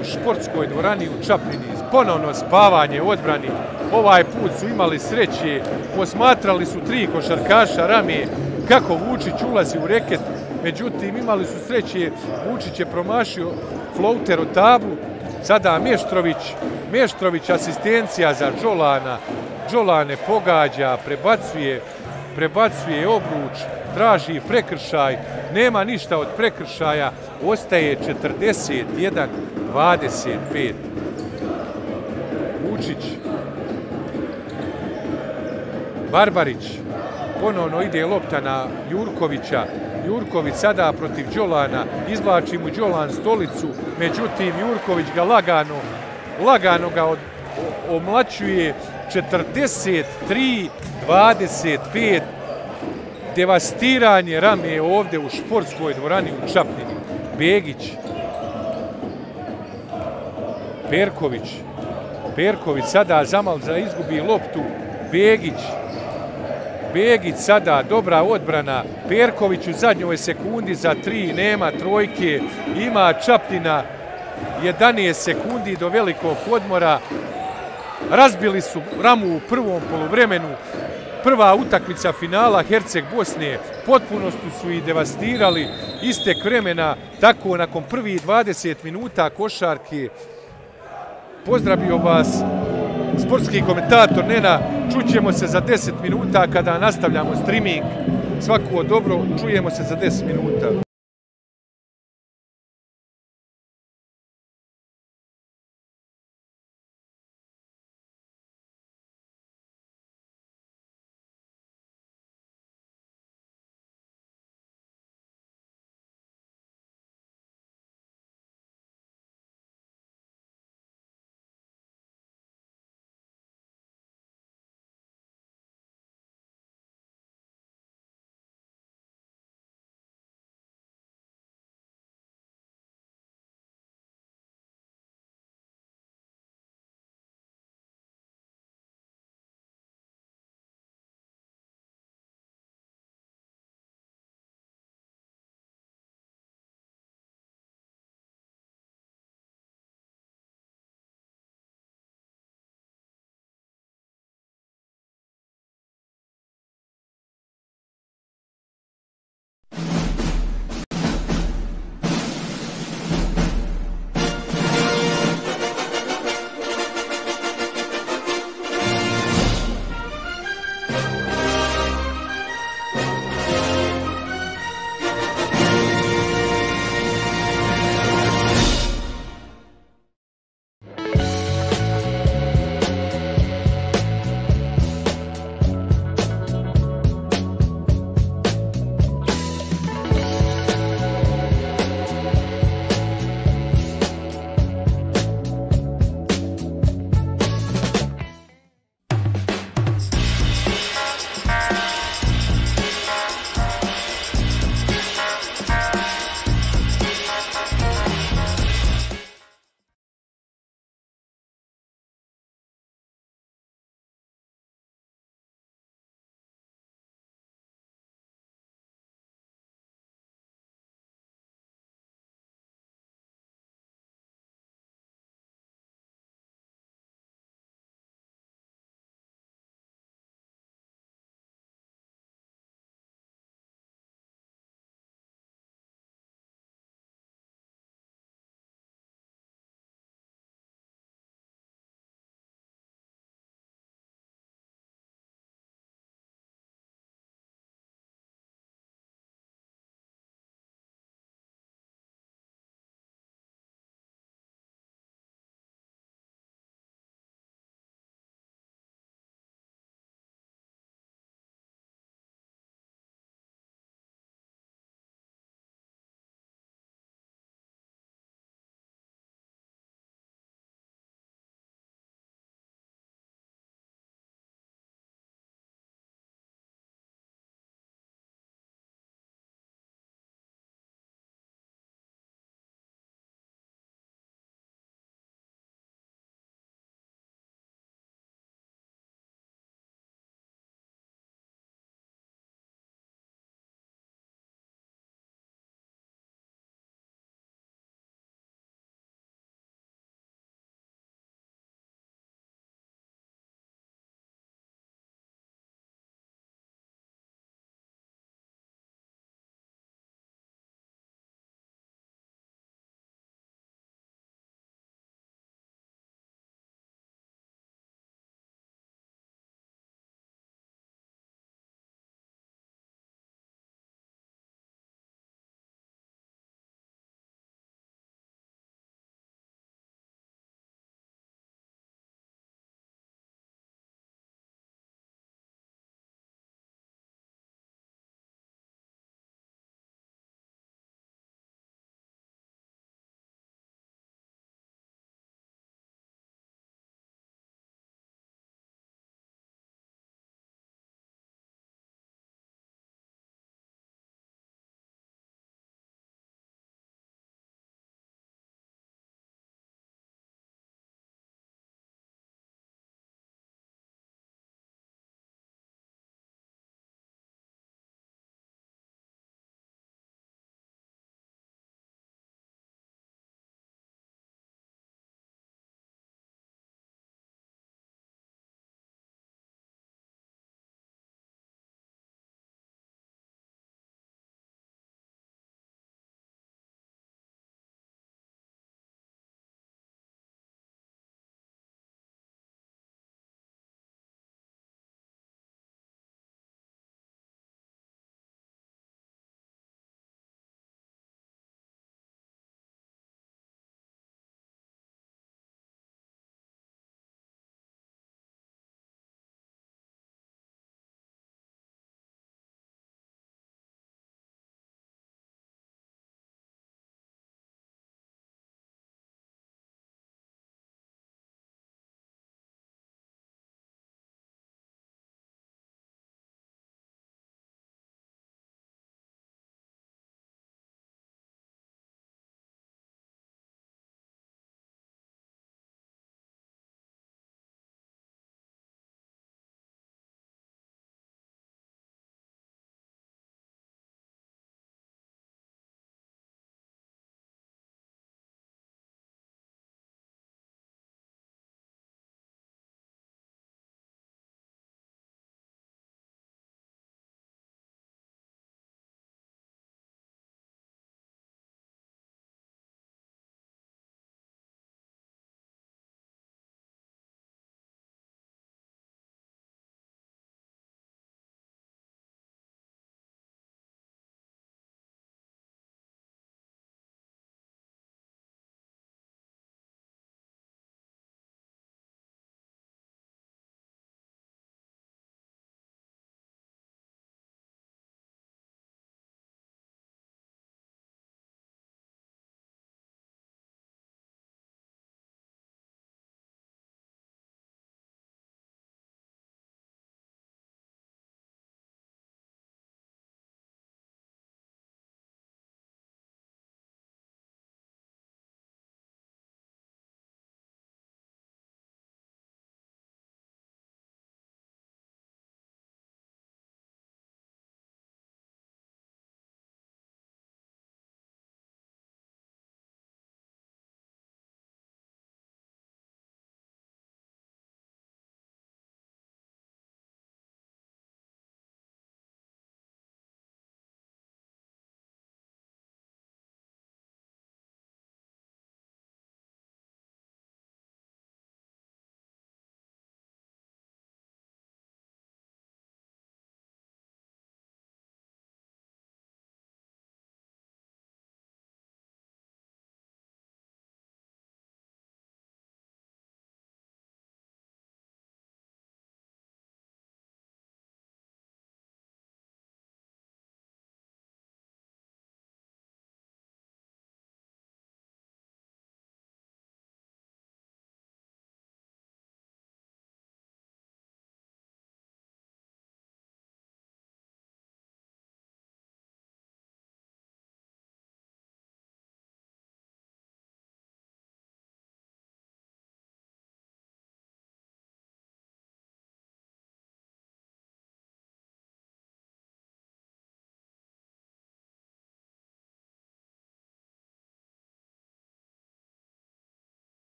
u športskoj dvorani u Čapljini. Ponovno spavanje u odbrani ovaj put su imali sreće, posmatrali su tri košarkaša Rame kako Vučić ulazi u reket, međutim imali su sreće, Vučić je promašio flouter od tablu, sada Meštrović Meštrović asistencija za Đolana. Đolane pogađa, prebacuje, prebacuje obruč, traži prekršaj, nema ništa od prekršaja, ostaje 25. Vučić, Barbarić, ponovno ide lopta na Jurkovića, Jurković sada protiv Đolana, izvlači mu Đolan stolicu, međutim Jurković ga lagano, lagano ga od, omlačuje 43-25, devastiranje rame ovde u športskoj dvorani u Čapljini. Begić, Perković, Perković sada zamal za izgubi loptu, Begić, Begić sada, dobra odbrana, Perković u zadnjoj sekundi za tri, nema trojke, ima Čapljina 11 sekundi do velikog odmora, razbili su ramu u prvom polovremenu, prva utakmica finala Herceg Bosne, potpunosti su i devastirali istek vremena, tako nakon prvi 20 minuta košarke. Pozdravio vas, sportski komentator Nena, čućemo se za 10 minuta kada nastavljamo streaming. Svako dobro, čujemo se za 10 minuta.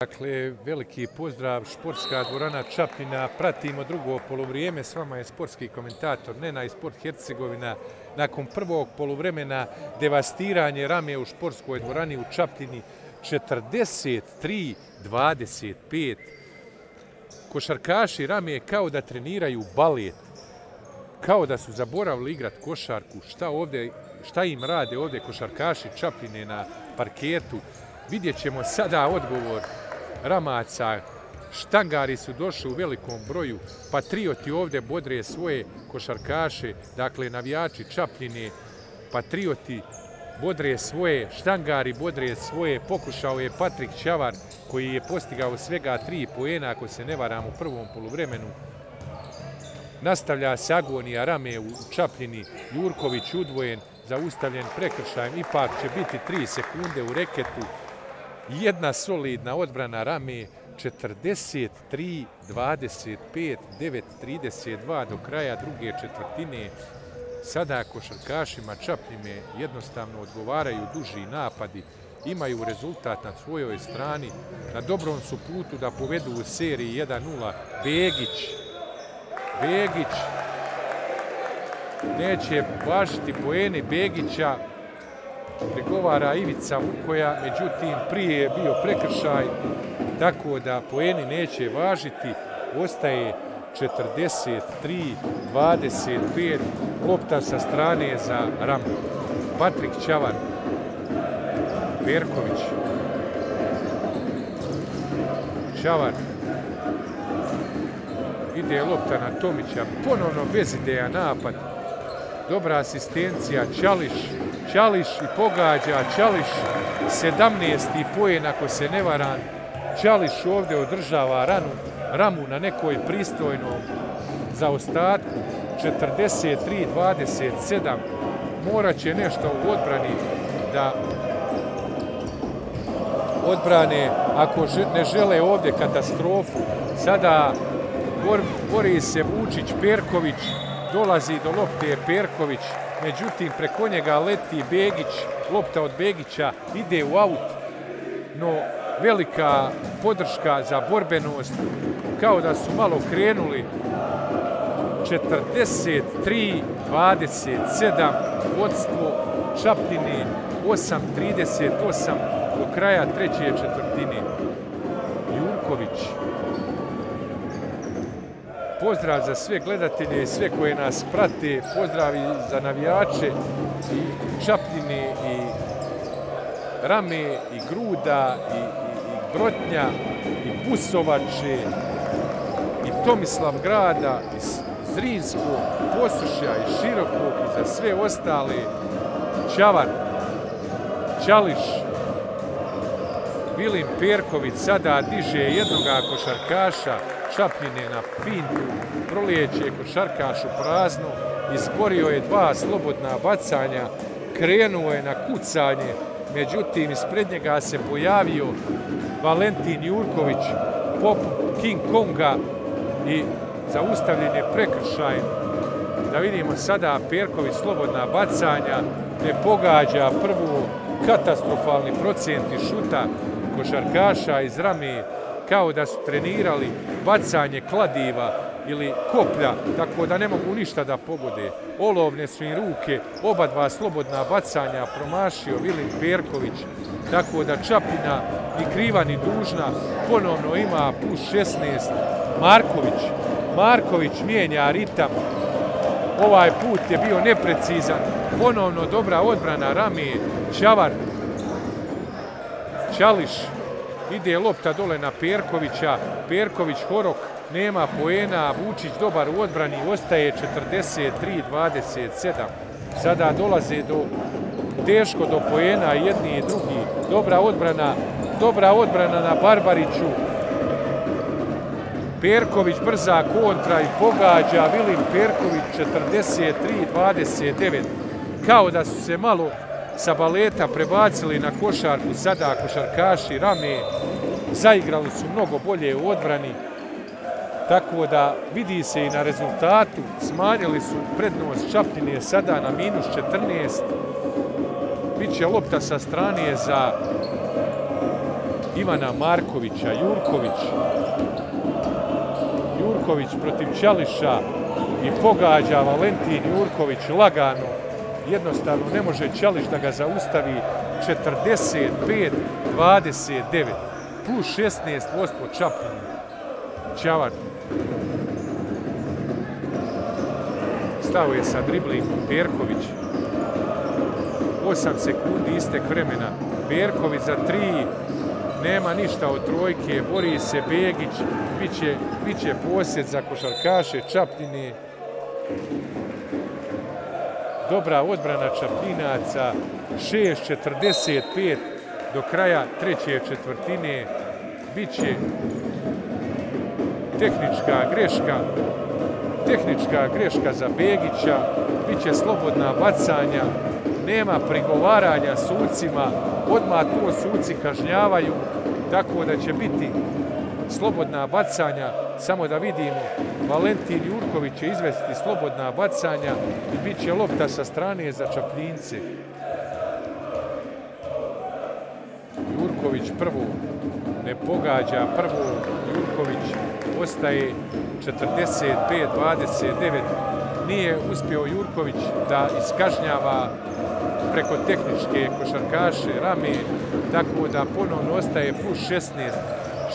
Dakle, veliki pozdrav, športska dvorana Čapljina, pratimo drugo polovrijeme, s vama je sportski komentator Nena iz Sport Hercegovina. Nakon prvog polovremena devastiranje rame u športskoj dvorani u Čapljini 43-25. Košarkaši rame kao da treniraju balet, kao da su zaboravili igrat košarku, šta, ovdje, šta im rade ovdje košarkaši Čapljine na parketu. Vidjet ćemo sada odgovor ramaca, štangari su došli u velikom broju, patrioti ovdje bodre svoje košarkaše, dakle navijači Čapljine, patrioti bodre svoje, štangari bodre svoje, pokušao je Patrik Ćavar koji je postigao svega tri poena, ako se ne varam u prvom poluvremenu. Nastavlja se agonija rame u Čapljini, Jurković udvojen, zaustavljen prekršajem, ipak će biti tri sekunde u reketu, jedna solidna odbrana rame 43, 25, 9, 32 do kraja druge četvrtine. Sada košarkašima Čapljime jednostavno odgovaraju duži napadi, imaju rezultat na svojoj strani. Na dobrom su putu da povedu u seriji 1-0. Begić, Begić, neće bašiti poeni Begića, pregovara Ivica Vukoja, međutim prije je bio prekršaj, tako da poeni neće važiti, ostaje 43-25, lopta sa strane za Ramu. Patrik Ćavar, Perković, Ćavar, ide lopta na Tomića, ponovno bez ideja napad, dobra asistencija, Čališ, Čališ i pogađa, Čališ 17. pojen ako se ne varan, Čališ ovdje održava ranu, ramu na nekoj pristojnom zaostatku, 43-27, morat će nešto u odbrani da odbrane ako ne žele ovdje katastrofu. Sada bori se Vučić, Perković, dolazi do lopte Perković, međutim preko njega leti Begić, lopta od Begića ide u aut, no velika podrška za borbenost, kao da su malo krenuli. 43-27 vodstvo Čapljine 8-38 do kraja treće četvrtine. Jurković pozdrav za sve gledatelje i sve koje nas prate, pozdrav i za navijače i Čapljine i Rame i Gruda i, i, i Brotnja i Pusovače i Tomislav Grada i Zrinskog, Posušja i Širokog i za sve ostale. Čavar, Čališ, Vilim Perković sada diže jednoga košarkaša, Čapljine na fintu, prolijeće košarkaš u praznu, izborio je dva slobodna bacanja, krenuo je na kucanje, međutim ispred njega se pojavio Valentin Jurković, pop King Konga i zaustavljen je prekršaj. Da vidimo sada Perković slobodna bacanja, ne pogađa prvu katastrofalni procenti šuta košarkaša iz rame kao da su trenirali bacanje kladiva ili koplja, tako da ne mogu ništa da pogode. Olovne su im ruke, oba dva slobodna bacanja promašio Vilin Perković, tako da Čapina ni kriva ni dužna ponovno ima plus 16. Marković, Marković mijenja ritam, ovaj put je bio neprecizan, ponovno dobra odbrana Rame, Čavar, Čališ, ide lopta dole na Perkovića, Perković Horok, nema poena, Vučić dobar u odbrani, ostaje 43-27. Sada dolaze do teško do poena jedni i drugi. Dobra odbrana, dobra odbrana na Barbariću. Perković brza kontra i pogađa Vilim Perković 43-29. Kao da su se malo sa baleta prebacili na košarku, sada košarkaši rame, zaigrali su mnogo bolje u odbrani, tako da vidi se i na rezultatu, smanjili su prednost Čapljine sada na minus 14, Biće lopta sa strane za Ivana Markovića, Jurković. Jurković protiv Čališa i pogađa Valentin Jurković lagano. Jednostavno ne može Ćališ da ga zaustavi 45-29 plus 16 vodstvo Čapljini. Ćavar stao je sa dribling Perković. 8 sekundi istek vremena. Perković za 3. Nema ništa od trojke. Bori se Begić. Biće, biće posjed za košarkaše Čapljine. Dobra odbrana Čapinaca, 6.45 do kraja treće četvrtine. Biće tehnička greška tehnička greška za Begića, biće slobodna bacanja, nema prigovaranja sucima, odmah to suci kažnjavaju, tako da će biti slobodna bacanja, samo da vidimo, Valentin Jurković će izvesti slobodna bacanja i bit će lopta sa strane za Čapljince. Jurković prvo ne pogađa, prvo Jurković ostaje 45-29. Nije uspio Jurković da iskažnjava preko tehničke košarkaše rame, tako da ponovno ostaje plus 16,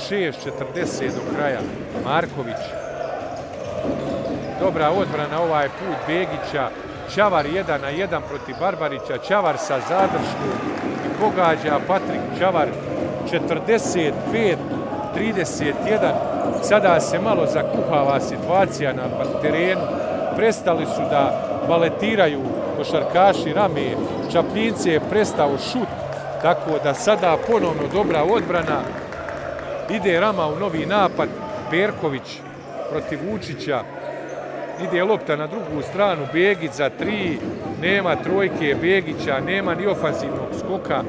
6-40 do kraja. Marković. Dobra odbrana ovaj put Begića. Čavar 1 na 1 protiv Barbarića. Čavar sa zadrškom i pogađa Patrik Čavar 45 31. Sada se malo zakuhava situacija na terenu. Prestali su da baletiraju košarkaši rame. Čapljince je prestao šut, tako da sada ponovno dobra odbrana. Ide Rama u novi napad. Berković protiv Vučića. Ide lopta na drugu stranu. Begić za tri. Nema trojke Begića. Nema ni ofanzivnog skoka.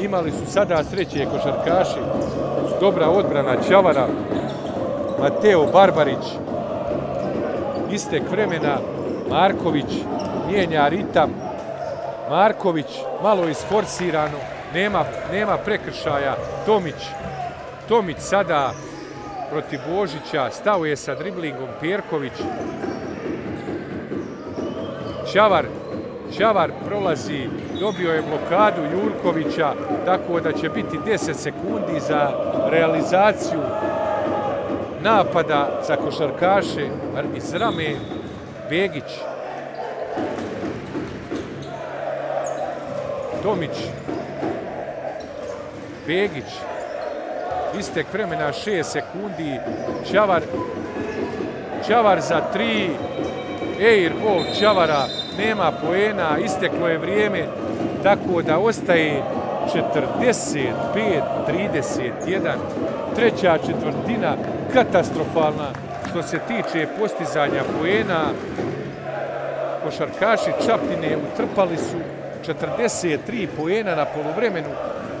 Imali su sada sreće košarkaši dobra odbrana Ćavara, Mateo Barbarić, istek vremena, Marković mijenja ritam, Marković malo isforsirano, nema, nema prekršaja, Tomić, Tomić sada protiv Božića, stao je sa driblingom Perković, Čavar, Čavar prolazi, dobio je blokadu Jurkovića, tako da će biti 10 sekundi za realizaciju napada za košarkaše iz rame Begić. Tomić. Begić. Istek vremena 6 sekundi. Čavar, Čavar za 3. Eir bol Čavara Nema poena. Isteklo je vrijeme. Tako da ostaje 45-31. Treća četvrtina katastrofalna što se tiče postizanja poena. Košarkaši Čapljine utrpali su 43 poena na polovremenu.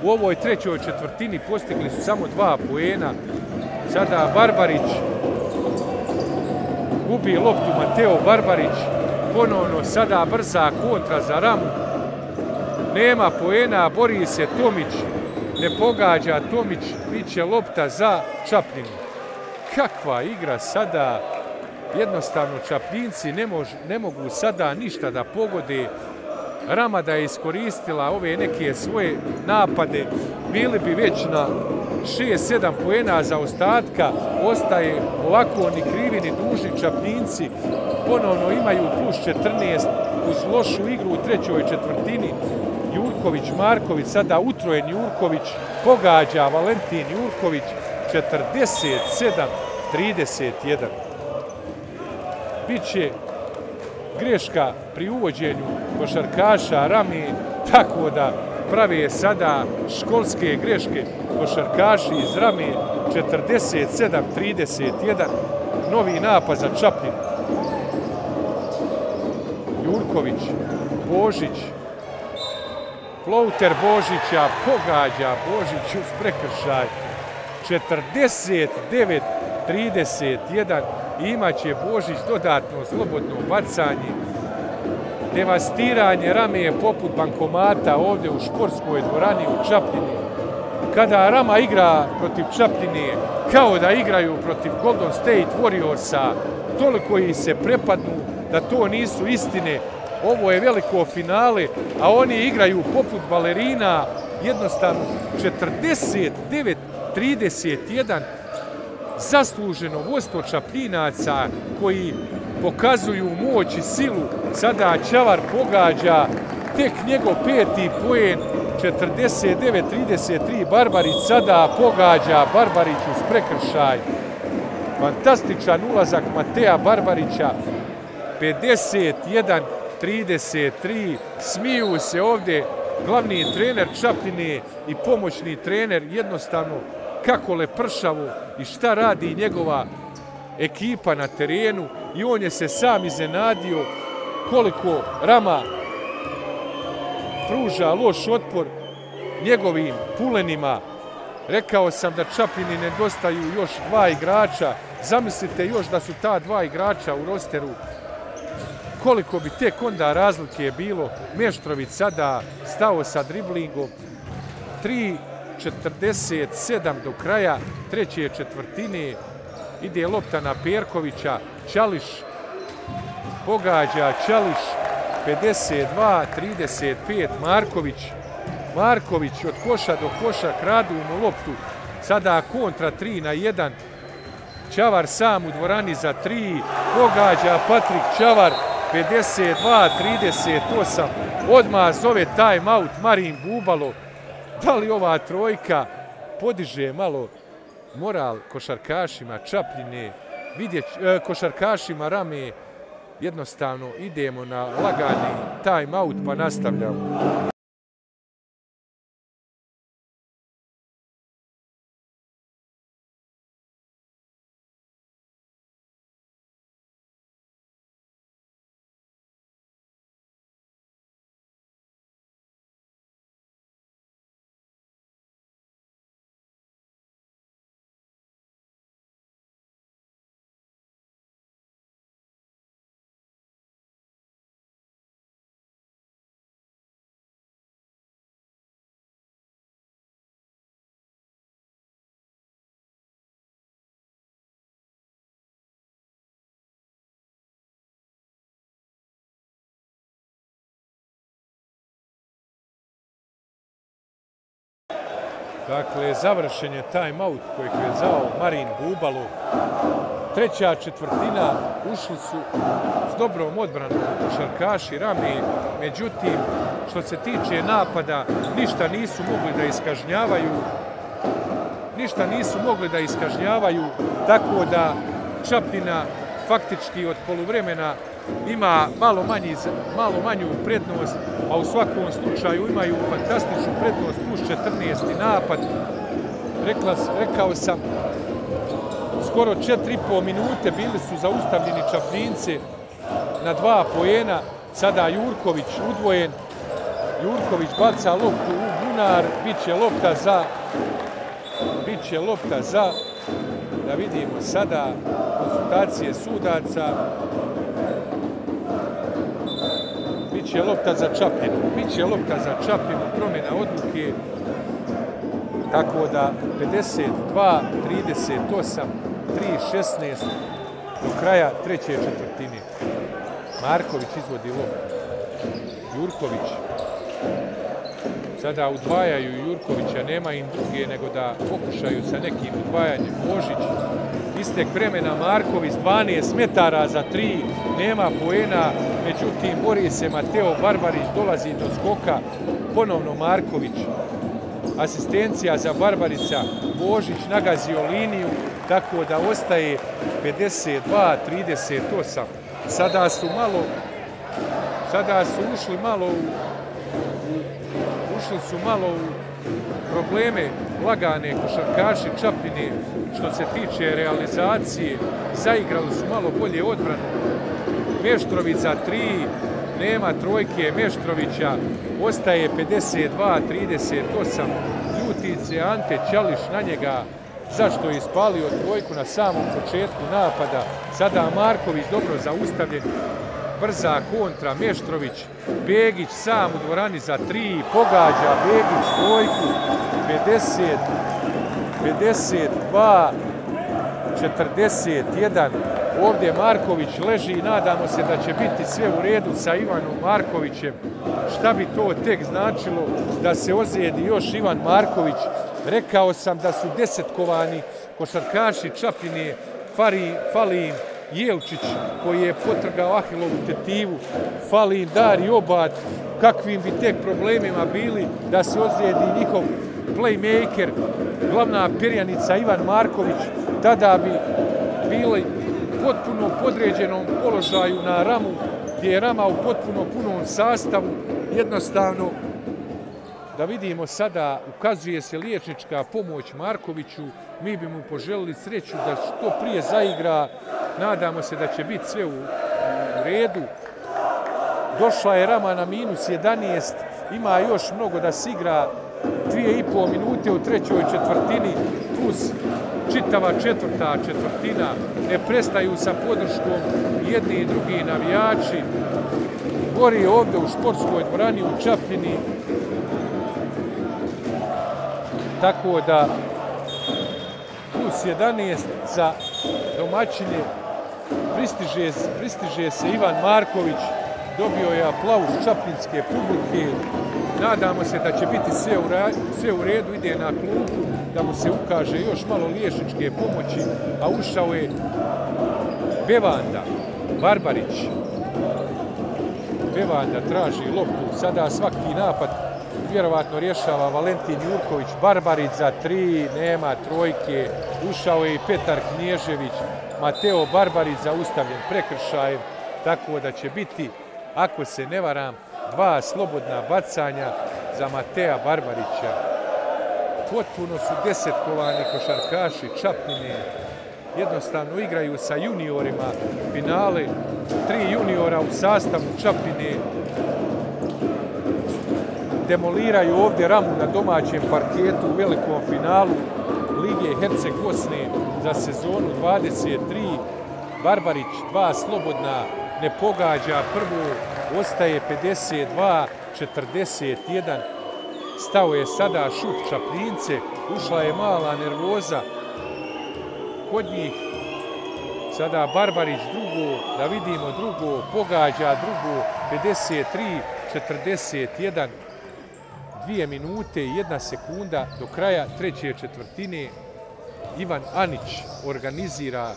U ovoj trećoj četvrtini postigli su samo dva poena. Sada Barbarić gubi loptu Mateo Barbarić. Ponovno sada brza kontra za Ramu nema poena, bori se Tomić, ne pogađa Tomić, bit će lopta za Čapljinu. Kakva igra sada, jednostavno Čapljinci ne, mož, ne mogu sada ništa da pogode. Ramada je iskoristila ove neke svoje napade, bili bi već na 6-7 poena za ostatka, ostaje ovako ni krivi ni duži Čapljinci, ponovno imaju plus 14 uz lošu igru u trećoj četvrtini, Jurković, Marković, sada utrojen Jurković, pogađa Valentin Jurković, 47-31. Biće greška pri uvođenju košarkaša Rami, tako da prave sada školske greške košarkaši iz Rami, 47-31. Novi napad za Čaplin. Jurković, Božić, Flouter Božića pogađa Božić uz prekršaj 49-31 imaće Božić dodatno slobodno bacanje devastiranje rame poput bankomata ovdje u športskoj dvorani u Čapljini kada Rama igra protiv Čapljine, kao da igraju protiv Golden State Warriorsa, toliko ih se prepadnu da to nisu istine. Ovo je veliko finale, a oni igraju poput balerina, jednostavno 49-31 zasluženo vodstvo Čaplinaca koji pokazuju moć i silu. Sada Čavar pogađa tek njegov peti poen 49-33 Barbarić sada pogađa Barbarić uz prekršaj. Fantastičan ulazak Mateja Barbarića. 51-33. Smiju se ovdje glavni trener Čapljine i pomoćni trener jednostavno kako lepršavo i šta radi njegova ekipa na terenu i on je se sam iznenadio koliko Rama pruža loš otpor njegovim pulenima. Rekao sam da Čapini nedostaju još dva igrača. Zamislite još da su ta dva igrača u rosteru. Koliko bi tek onda razlike bilo. Meštrović sada stao sa driblingom. 47 do kraja treće četvrtine. Ide lopta na Perkovića. Čališ pogađa Čališ 52-35 Marković. Marković od koša do koša kradu mu loptu. Sada kontra 3 na 1. Čavar sam u dvorani za 3. Pogađa Patrik Čavar 52-38. Odmah zove time out Marin Bubalo. Da li ova trojka podiže malo moral košarkašima Čapljine, vidjet, e, košarkašima Rame, jednostavno idemo na lagani time out pa nastavljamo. Dakle, završen je time out koji je zao Marin Bubalu. Treća četvrtina ušli su s dobrom odbranom Šarkaši Rami. Međutim, što se tiče napada, ništa nisu mogli da iskažnjavaju. Ništa nisu mogli da iskažnjavaju, tako da Čapina faktički od poluvremena ima malo, manji, malo manju prednost, a u svakom slučaju imaju fantastičnu prednost plus 14. napad. Rekla, rekao sam, skoro 4,5 minute bili su zaustavljeni Čaplince na dva pojena. Sada Jurković udvojen. Jurković baca loptu u bunar. Biće lopta za... Biće lopta za... Da vidimo sada konsultacije sudaca. Biće lopta za Čapinu, Biće lopta za Čapinu, promjena odluke. Tako da 52, 38, 3, 16 do kraja treće četvrtine. Marković izvodi loptu. Jurković. Sada udvajaju Jurkovića, nema im druge nego da pokušaju sa nekim udvajanjem. Božić, istek vremena Marković, 12 metara za 3, nema poena, međutim bori se Mateo Barbarić, dolazi do skoka, ponovno Marković, asistencija za Barbarica, Božić nagazio liniju, tako da ostaje 52-38. Sada su malo, sada su ušli malo u, u, ušli su malo u probleme lagane košarkaši Čapine što se tiče realizacije. Zaigrali su malo bolje odbranu. Meštrovica 3, nema trojke Meštrovića, ostaje 52-38, ljutice Ante Ćališ na njega, zašto je ispalio trojku na samom početku napada, sada Marković dobro zaustavljen, brza kontra, Meštrović, Begić sam u dvorani za tri, pogađa Begić dvojku, 50, 52, 41. Ovdje Marković leži i nadamo se da će biti sve u redu sa Ivanom Markovićem. Šta bi to tek značilo da se ozijedi još Ivan Marković? Rekao sam da su desetkovani košarkaši Čapine, Fari, Falin, Jelčić koji je potrgao Ahilovu tetivu, Falin, i Obad, kakvim bi tek problemima bili da se ozijedi njihov playmaker, glavna perjanica Ivan Marković, tada bi bili potpuno podređenom položaju na Ramu, gdje je Rama u potpuno punom sastavu, jednostavno da vidimo sada, ukazuje se liječnička pomoć Markoviću, mi bi mu poželili sreću da što prije zaigra, nadamo se da će biti sve u, redu. Došla je Rama na minus 11, ima još mnogo da se igra, dvije i pol minute u trećoj četvrtini, plus čitava četvrta četvrtina, ne prestaju sa podrškom jedni i drugi navijači. Gori ovde u športskoj dvorani u Čapljini. Tako da plus 11 za domaćine pristiže, pristiže se Ivan Marković, dobio je aplauz Čapljinske publike. Nadamo se da će biti sve u, sve u redu, ide na klupu, da mu se ukaže još malo liješničke pomoći, a ušao je Bevanda, Barbarić. Bevanda traži loptu, sada svaki napad vjerovatno rješava Valentin Jurković, Barbarić za tri, nema trojke, ušao je i Petar Knježević, Mateo Barbarić zaustavljen prekršaj, tako da će biti, ako se ne varam, dva slobodna bacanja za Matea Barbarića. Potpuno su desetkovani košarkaši, čapine, jednostavno igraju sa juniorima finale, tri juniora u sastavu čapine, demoliraju ovdje ramu na domaćem parketu u velikom finalu Lige Herceg Bosne za sezonu 23. Barbarić, dva slobodna, ne pogađa prvo, ostaje 52-41 stao je sada šut Čaplince, ušla je mala nervoza kod njih. Sada Barbarić drugo, da vidimo drugo, pogađa drugo, 53-41, dvije minute i jedna sekunda do kraja treće četvrtine. Ivan Anić organizira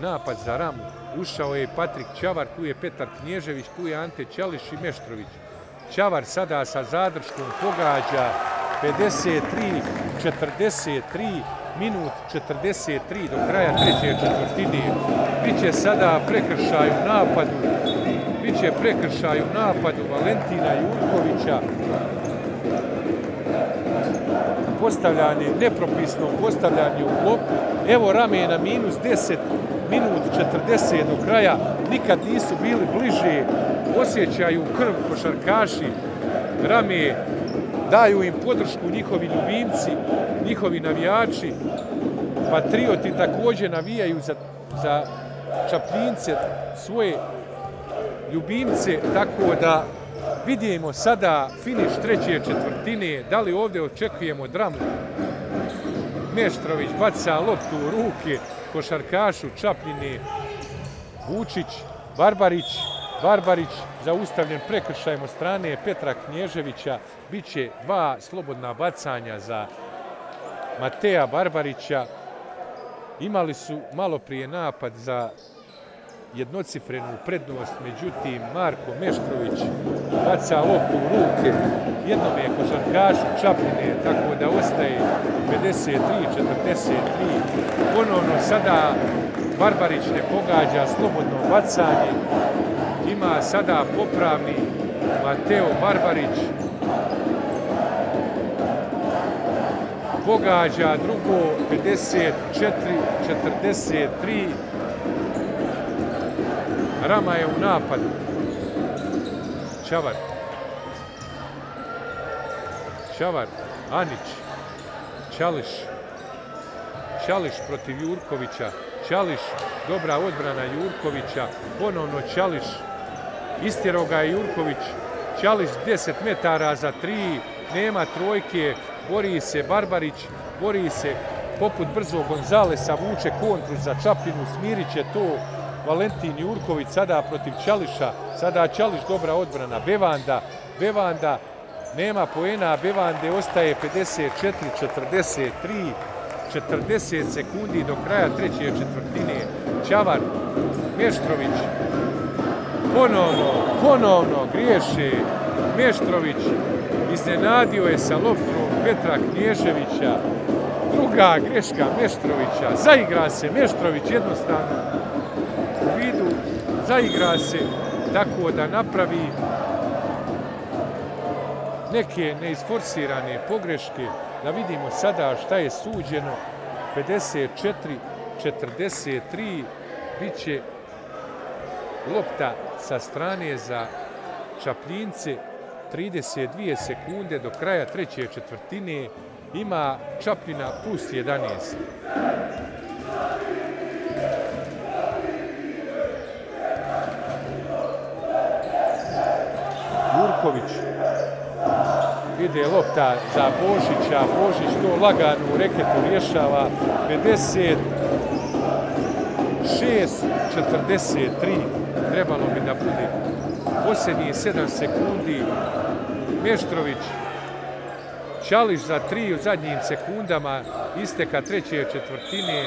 napad za ramu. Ušao je Patrik Ćavar, tu je Petar Knježević, tu je Ante Ćališ i Meštrović. Ćavar sada sa zadrškom pogađa 53-43, minut 43 do kraja treće četvrtine. Biće sada prekršaj u napadu, biće prekršaj u napadu Valentina Jurkovića. Postavljanje, nepropisno postavljanje u bloku. Evo rame je na minus 10, minut 40 do kraja. Nikad nisu bili bliže osjećaju krv košarkaši, rame, daju im podršku njihovi ljubimci, njihovi navijači, patrioti također navijaju za, za čapljince svoje ljubimce, tako da vidimo sada finiš treće četvrtine, da li ovdje očekujemo dramu. Meštrović baca loptu u ruke košarkašu Čapljine, Vučić, Barbarić, Barbarić zaustavljen prekršajem od strane Petra Knježevića. Biće dva slobodna bacanja za Mateja Barbarića. Imali su malo prije napad za jednocifrenu prednost, međutim Marko Meštrović baca loptu u ruke jednom je košarkašu Čapline, tako da ostaje 53-43. Ponovno sada Barbarić ne pogađa slobodno bacanje, ima sada popravni Mateo Barbarić. Pogađa drugo 54-43. Rama je u napadu. Čavar. Čavar. Anić. Čališ. Čališ protiv Jurkovića. Čališ. Dobra odbrana Jurkovića. Ponovno Čališ. istjero ga je Jurković, Čališ 10 metara za 3, nema trojke, bori se Barbarić, bori se poput brzo Gonzalesa, vuče kontru za Čapinu, Smirić je to Valentin Jurković sada protiv Ćališa, sada Ćališ dobra odbrana, Bevanda, Bevanda nema poena, Bevande ostaje 54-43, 40 sekundi do kraja treće četvrtine. Čavar, Meštrović, ponovno, ponovno griješe. Meštrović, iznenadio je sa loptom Petra Knježevića, druga greška Meštrovića, zaigra se Meštrović jednostavno zaigra se tako da napravi neke neisforsirane pogreške, da vidimo sada šta je suđeno, 54-43, bit će lopta sa strane za Čapljince, 32 sekunde do kraja treće četvrtine, ima Čapljina plus 11. Ide lopta za Božića, Božić to lagano u reketu rješava, 56-43, trebalo bi da bude posljednji 7 sekundi, Meštrović, Čališ za tri u zadnjim sekundama, isteka treće četvrtine,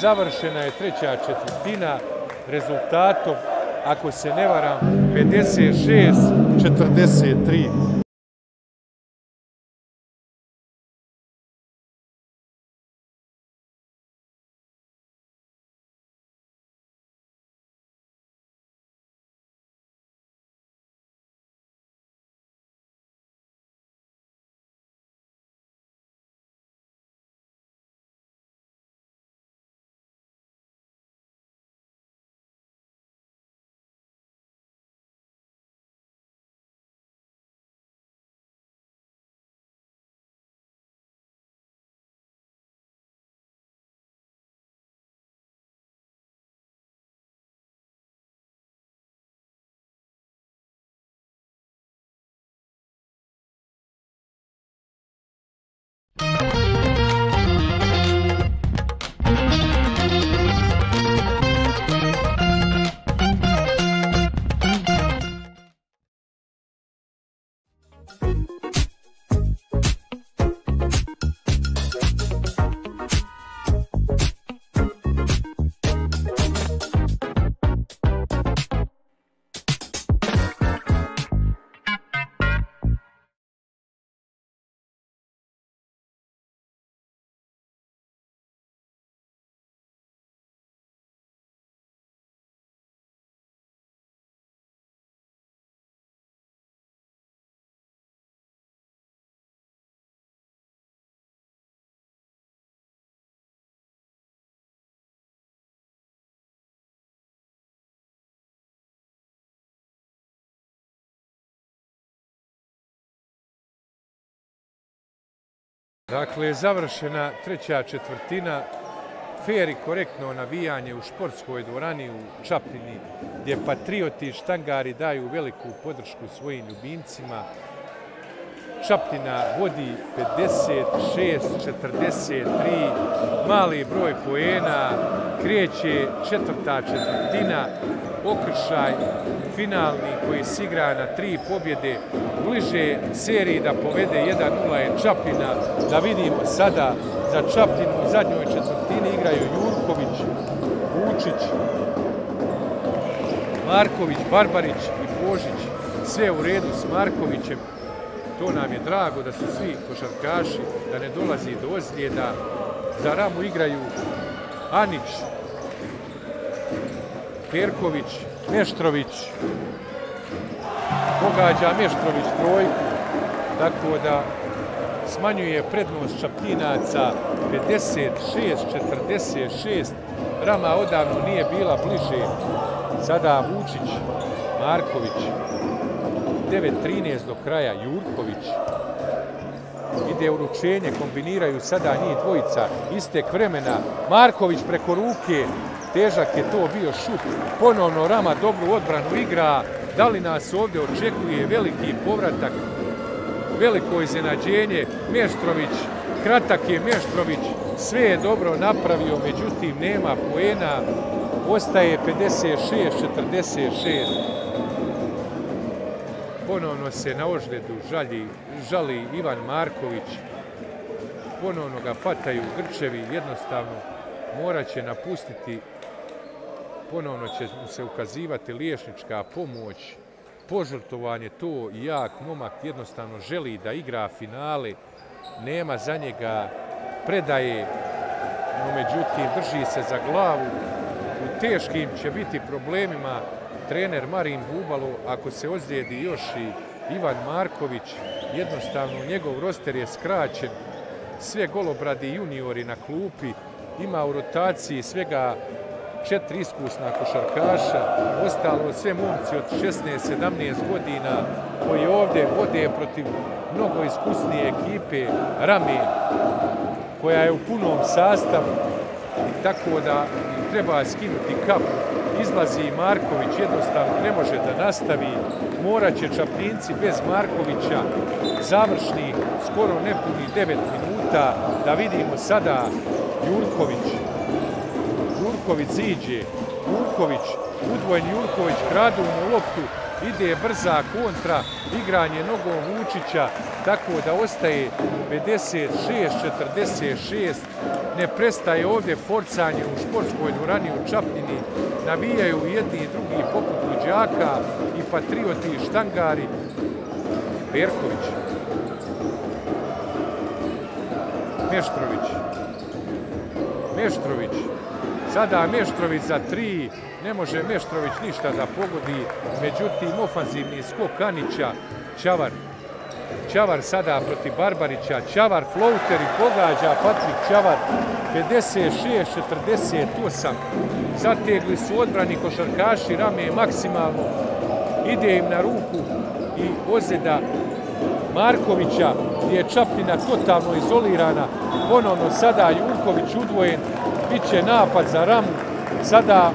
završena je treća četvrtina. Rezultatom, ako se ne varam, 56-43. Dakle, završena treća četvrtina, fair i korektno navijanje u športskoj dvorani u Čapljini, gdje patrioti i štangari daju veliku podršku svojim ljubimcima. Čapljina vodi 56-43, mali broj poena, kreće četvrta četvrtina, okršaj finalni koji se igra na tri pobjede, bliže seriji da povede 1-0 je Čapina da vidimo sada za Čapinu u zadnjoj četvrtini igraju Jurković, Vučić, Marković, Barbarić i Božić, sve u redu s Markovićem, to nam je drago da su svi košarkaši, da ne dolazi do ozljeda, za Ramu igraju Anić, Perković, Meštrović, pogađa Meštrović trojku, tako da smanjuje prednost Čapljinaca 56-46. Rama odavno nije bila bliže. Sada Vučić, Marković, 9-13 do kraja, Jurković. Ide uručenje, kombiniraju sada njih dvojica, istek vremena. Marković preko ruke, težak je to bio šut. Ponovno Rama dobru odbranu igra. Da li nas ovdje očekuje veliki povratak, veliko iznenađenje. Meštrović, kratak je Meštrović, sve je dobro napravio, međutim nema poena. Ostaje 56-46. Ponovno se na ožledu žali, žali Ivan Marković. Ponovno ga fataju Grčevi, jednostavno morat će napustiti. Ponovno će mu se ukazivati liješnička pomoć, požrtovanje, to jak momak jednostavno želi da igra finale, nema za njega predaje, no međutim drži se za glavu, u teškim će biti problemima trener Marin Bubalo, ako se ozlijedi još i Ivan Marković, jednostavno njegov roster je skraćen, sve golobradi juniori na klupi, ima u rotaciji svega četiri iskusna košarkaša, ostalo sve momci od 16-17 godina koji ovdje vode protiv mnogo iskusnije ekipe Rame, koja je u punom sastavu i tako da treba skinuti kapu. Izlazi i Marković, jednostavno ne može da nastavi. Morat će Čaplinci bez Markovića završni skoro nepuni 9 minuta da vidimo sada Jurković. Jurković ziđe. Jurković, udvojen Jurković, kradu mu loptu, ide brza kontra, igranje nogom Vučića, tako da ostaje 56-46. Ne prestaje ovdje forcanje u športskoj dvorani u Čapljini. Navijaju jedni i drugi poput Luđaka i patrioti i štangari. Berković. Meštrović. Meštrović. Sada Meštrović za tri, ne može Meštrović ništa da pogodi, međutim ofanzivni skok Anića, Čavar. Čavar sada protiv Barbarića, Čavar flouter i pogađa Patrik Čavar, 56-48. Zategli su odbrani košarkaši, rame maksimalno, ide im na ruku i ozeda Markovića, gdje je Čapljina totalno izolirana. Ponovno sada Jurković udvojen, bit će napad za Ramu. Sada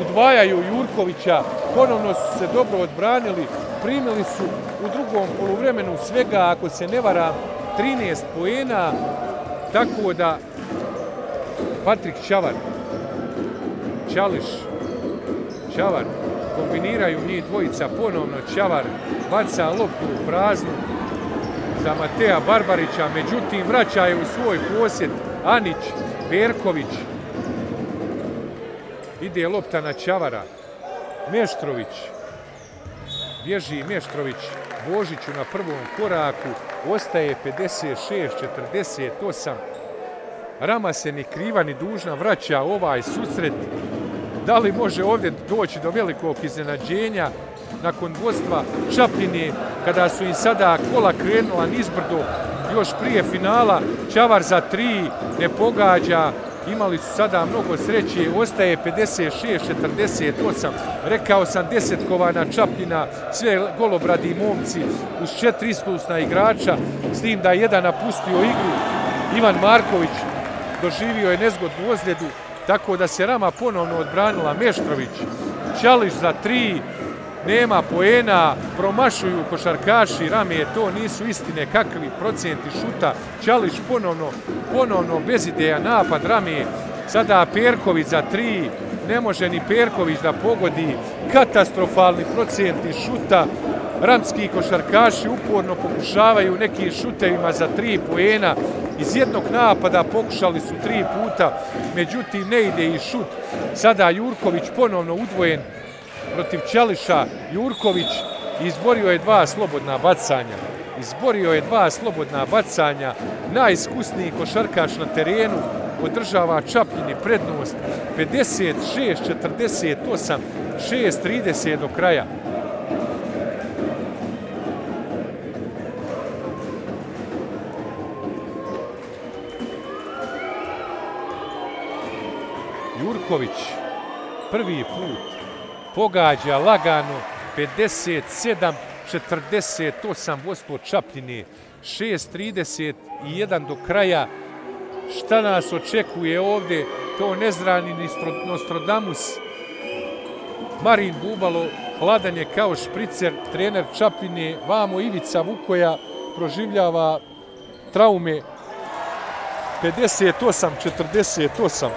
udvajaju Jurkovića, ponovno su se dobro odbranili, primili su u drugom poluvremenu svega, ako se ne vara, 13 poena, tako da Patrik Čavar, Čališ, Čavar, kombiniraju njih dvojica. Ponovno, Čavar baca loptu u praznu za Mateja Barbarića, međutim vraća je u svoj posjet Anić, Berković, ide lopta na Čavara, Meštrović, bježi Meštrović Božiću na prvom koraku, ostaje 56-48. Rama se ni kriva ni dužna vraća ovaj susret. Da li može ovdje doći do velikog iznenađenja? Nakon vodstva Čapljine, kada su im sada kola krenula nizbrdo još prije finala, Čavar za tri ne pogađa, imali su sada mnogo sreće, ostaje 56-48, rekao sam desetkovana Čapljina, sve golobradi momci uz četiri iskusna igrača, s tim da je jedan napustio igru, Ivan Marković doživio je nezgodnu ozljedu, tako da se Rama ponovno odbranila Meštrović, Čališ za tri, nema poena, promašuju košarkaši, rame, to nisu istine, kakvi procenti šuta, Čalić ponovno, ponovno bez ideja napad, rame, sada Perković za tri, ne može ni Perković da pogodi, katastrofalni procenti šuta, ramski košarkaši uporno pokušavaju nekim šutevima za tri poena, iz jednog napada pokušali su tri puta, međutim ne ide i šut, sada Jurković ponovno udvojen, protiv Ćališa Jurković izborio je dva slobodna bacanja. Izborio je dva slobodna bacanja. Najiskusniji košarkaš na terenu održava Čapljini prednost 56-48, 6-30 do kraja. Jurković prvi put pogađa lagano 57-48 vodstvo Čapljine, 6-31 do kraja, šta nas očekuje ovde, to nezrani Nostradamus, Marin Bubalo, hladan je kao špricer, trener Čapljine vamo Ivica Vukoja, proživljava traume. 58-48.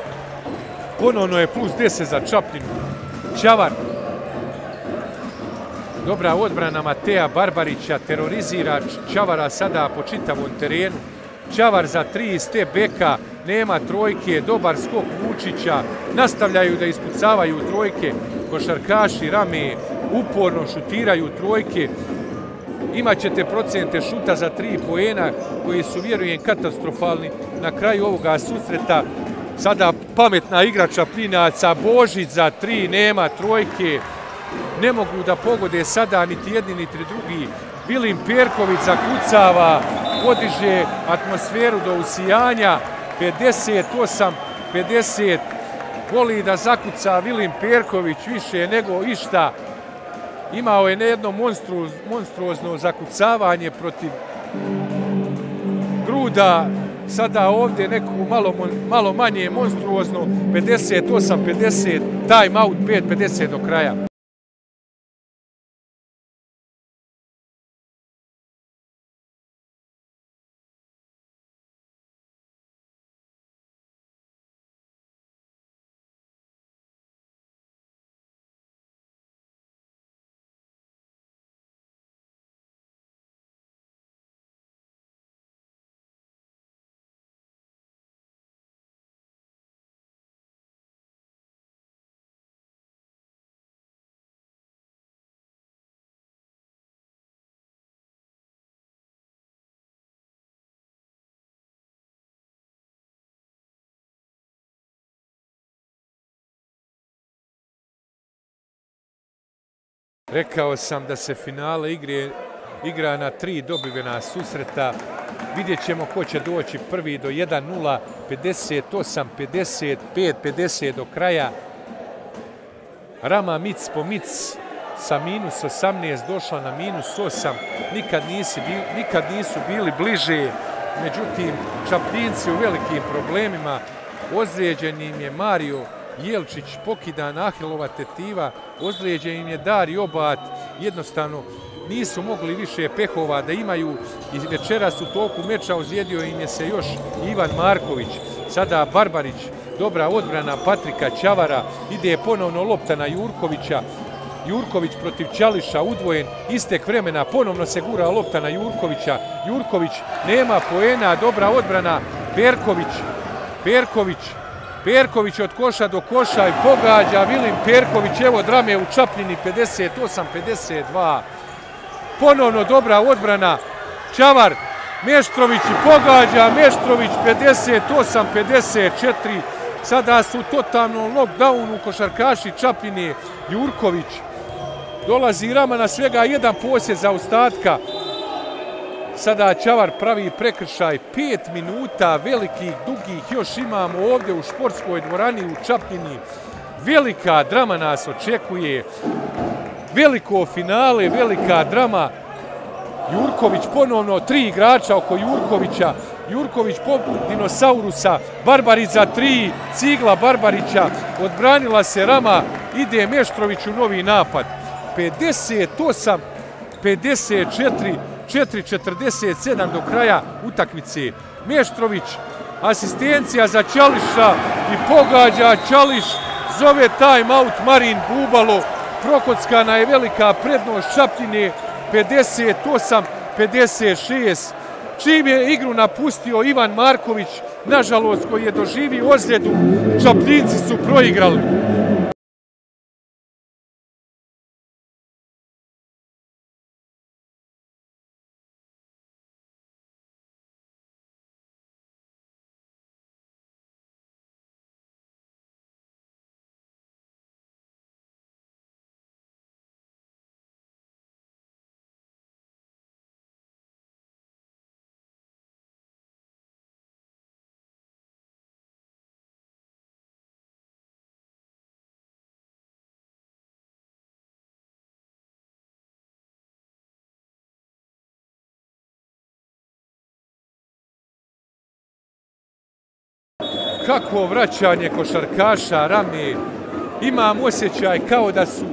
Ponovno je plus 10 za Čapljinu. Čavar. Dobra odbrana Mateja Barbarića, terorizira Čavara sada po čitavom terenu. Čavar za tri iz te beka, nema trojke, dobar skok Vučića, nastavljaju da ispucavaju trojke, košarkaši rame, uporno šutiraju trojke, imaćete procente šuta za tri poena koji su, vjerujem, katastrofalni na kraju ovoga susreta. Sada pametna igrača Plinaca, Božić za tri, nema trojke, ne mogu da pogode sada niti jedni niti drugi. Vilim Perković zakucava, podiže atmosferu do usijanja, 58-50, voli da zakuca Vilim Perković više nego išta. Imao je nejedno monstruozno zakucavanje protiv Gruda, sada ovdje neku malo, malo manje monstruoznu 58-50, time out 5-50 do kraja. Rekao sam da se finale igre igra na tri dobivena susreta. Vidjet ćemo ko će doći prvi do 1-0, 58, 55, 50 do kraja. Rama Mic po Mic sa minus 18 došla na minus 8. Nikad, nisi, nikad nisu bili bliže. Međutim, Čaptinci u velikim problemima. Ozlijeđenim je Mario Jelčić pokidan Ahilova tetiva, ozlijeđen im je Dari Obat, jednostavno nisu mogli više pehova da imaju i večeras u toku meča ozlijedio im je se još Ivan Marković, sada Barbarić, dobra odbrana Patrika Ćavara, ide ponovno lopta na Jurkovića, Jurković protiv Ćališa, udvojen, istek vremena, ponovno se gura lopta na Jurkovića, Jurković nema poena, dobra odbrana, Berković, Berković, Perković od koša do koša i pogađa Vilim Perković, evo drame u Čapljini 58-52. Ponovno dobra odbrana, Čavar Meštrović i pogađa Meštrović 58-54. Sada su totalno lockdownu košarkaši Čapljine Jurković. Dolazi Rama na svega jedan posjed za ostatka. Sada Čavar pravi prekršaj, pet minuta, velikih, dugih, još imamo ovdje u športskoj dvorani u Čapljini. Velika drama nas očekuje, veliko finale, velika drama. Jurković ponovno, tri igrača oko Jurkovića, Jurković poput dinosaurusa, Barbarić za tri, Cigla Barbarića, odbranila se Rama, ide Meštrović u novi napad. 58, 54, 4.47 do kraja utakmice. Meštrović, asistencija za Ćališa i pogađa Ćališ, zove time out Marin Bubalo, Prokockana je velika prednost Šaptine 58-56. Čim je igru napustio Ivan Marković, nažalost koji je doživio ozljedu, Čapljinci su proigrali. Kakvo vraćanje košarkaša Rame. Imam osjećaj kao da su,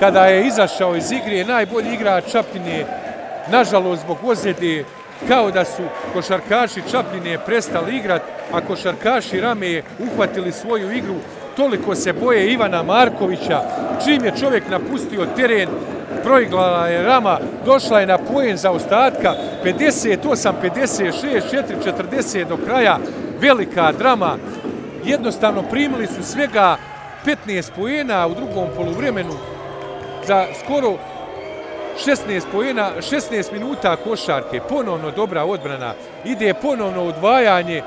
kada je izašao iz igre, najbolji igrač Čapljine, nažalost, zbog ozljede, kao da su košarkaši Čapljine prestali igrat, a košarkaši Rame uhvatili svoju igru, toliko se boje Ivana Markovića, čim je čovjek napustio teren, proiglala je Rama, došla je na pojen za ostatka, 58, 56, 4, 40 do kraja, velika drama, jednostavno primili su svega 15 pojena u drugom poluvremenu za skoro 16 pojena, 16 minuta košarke, ponovno dobra odbrana, ide ponovno odvajanje,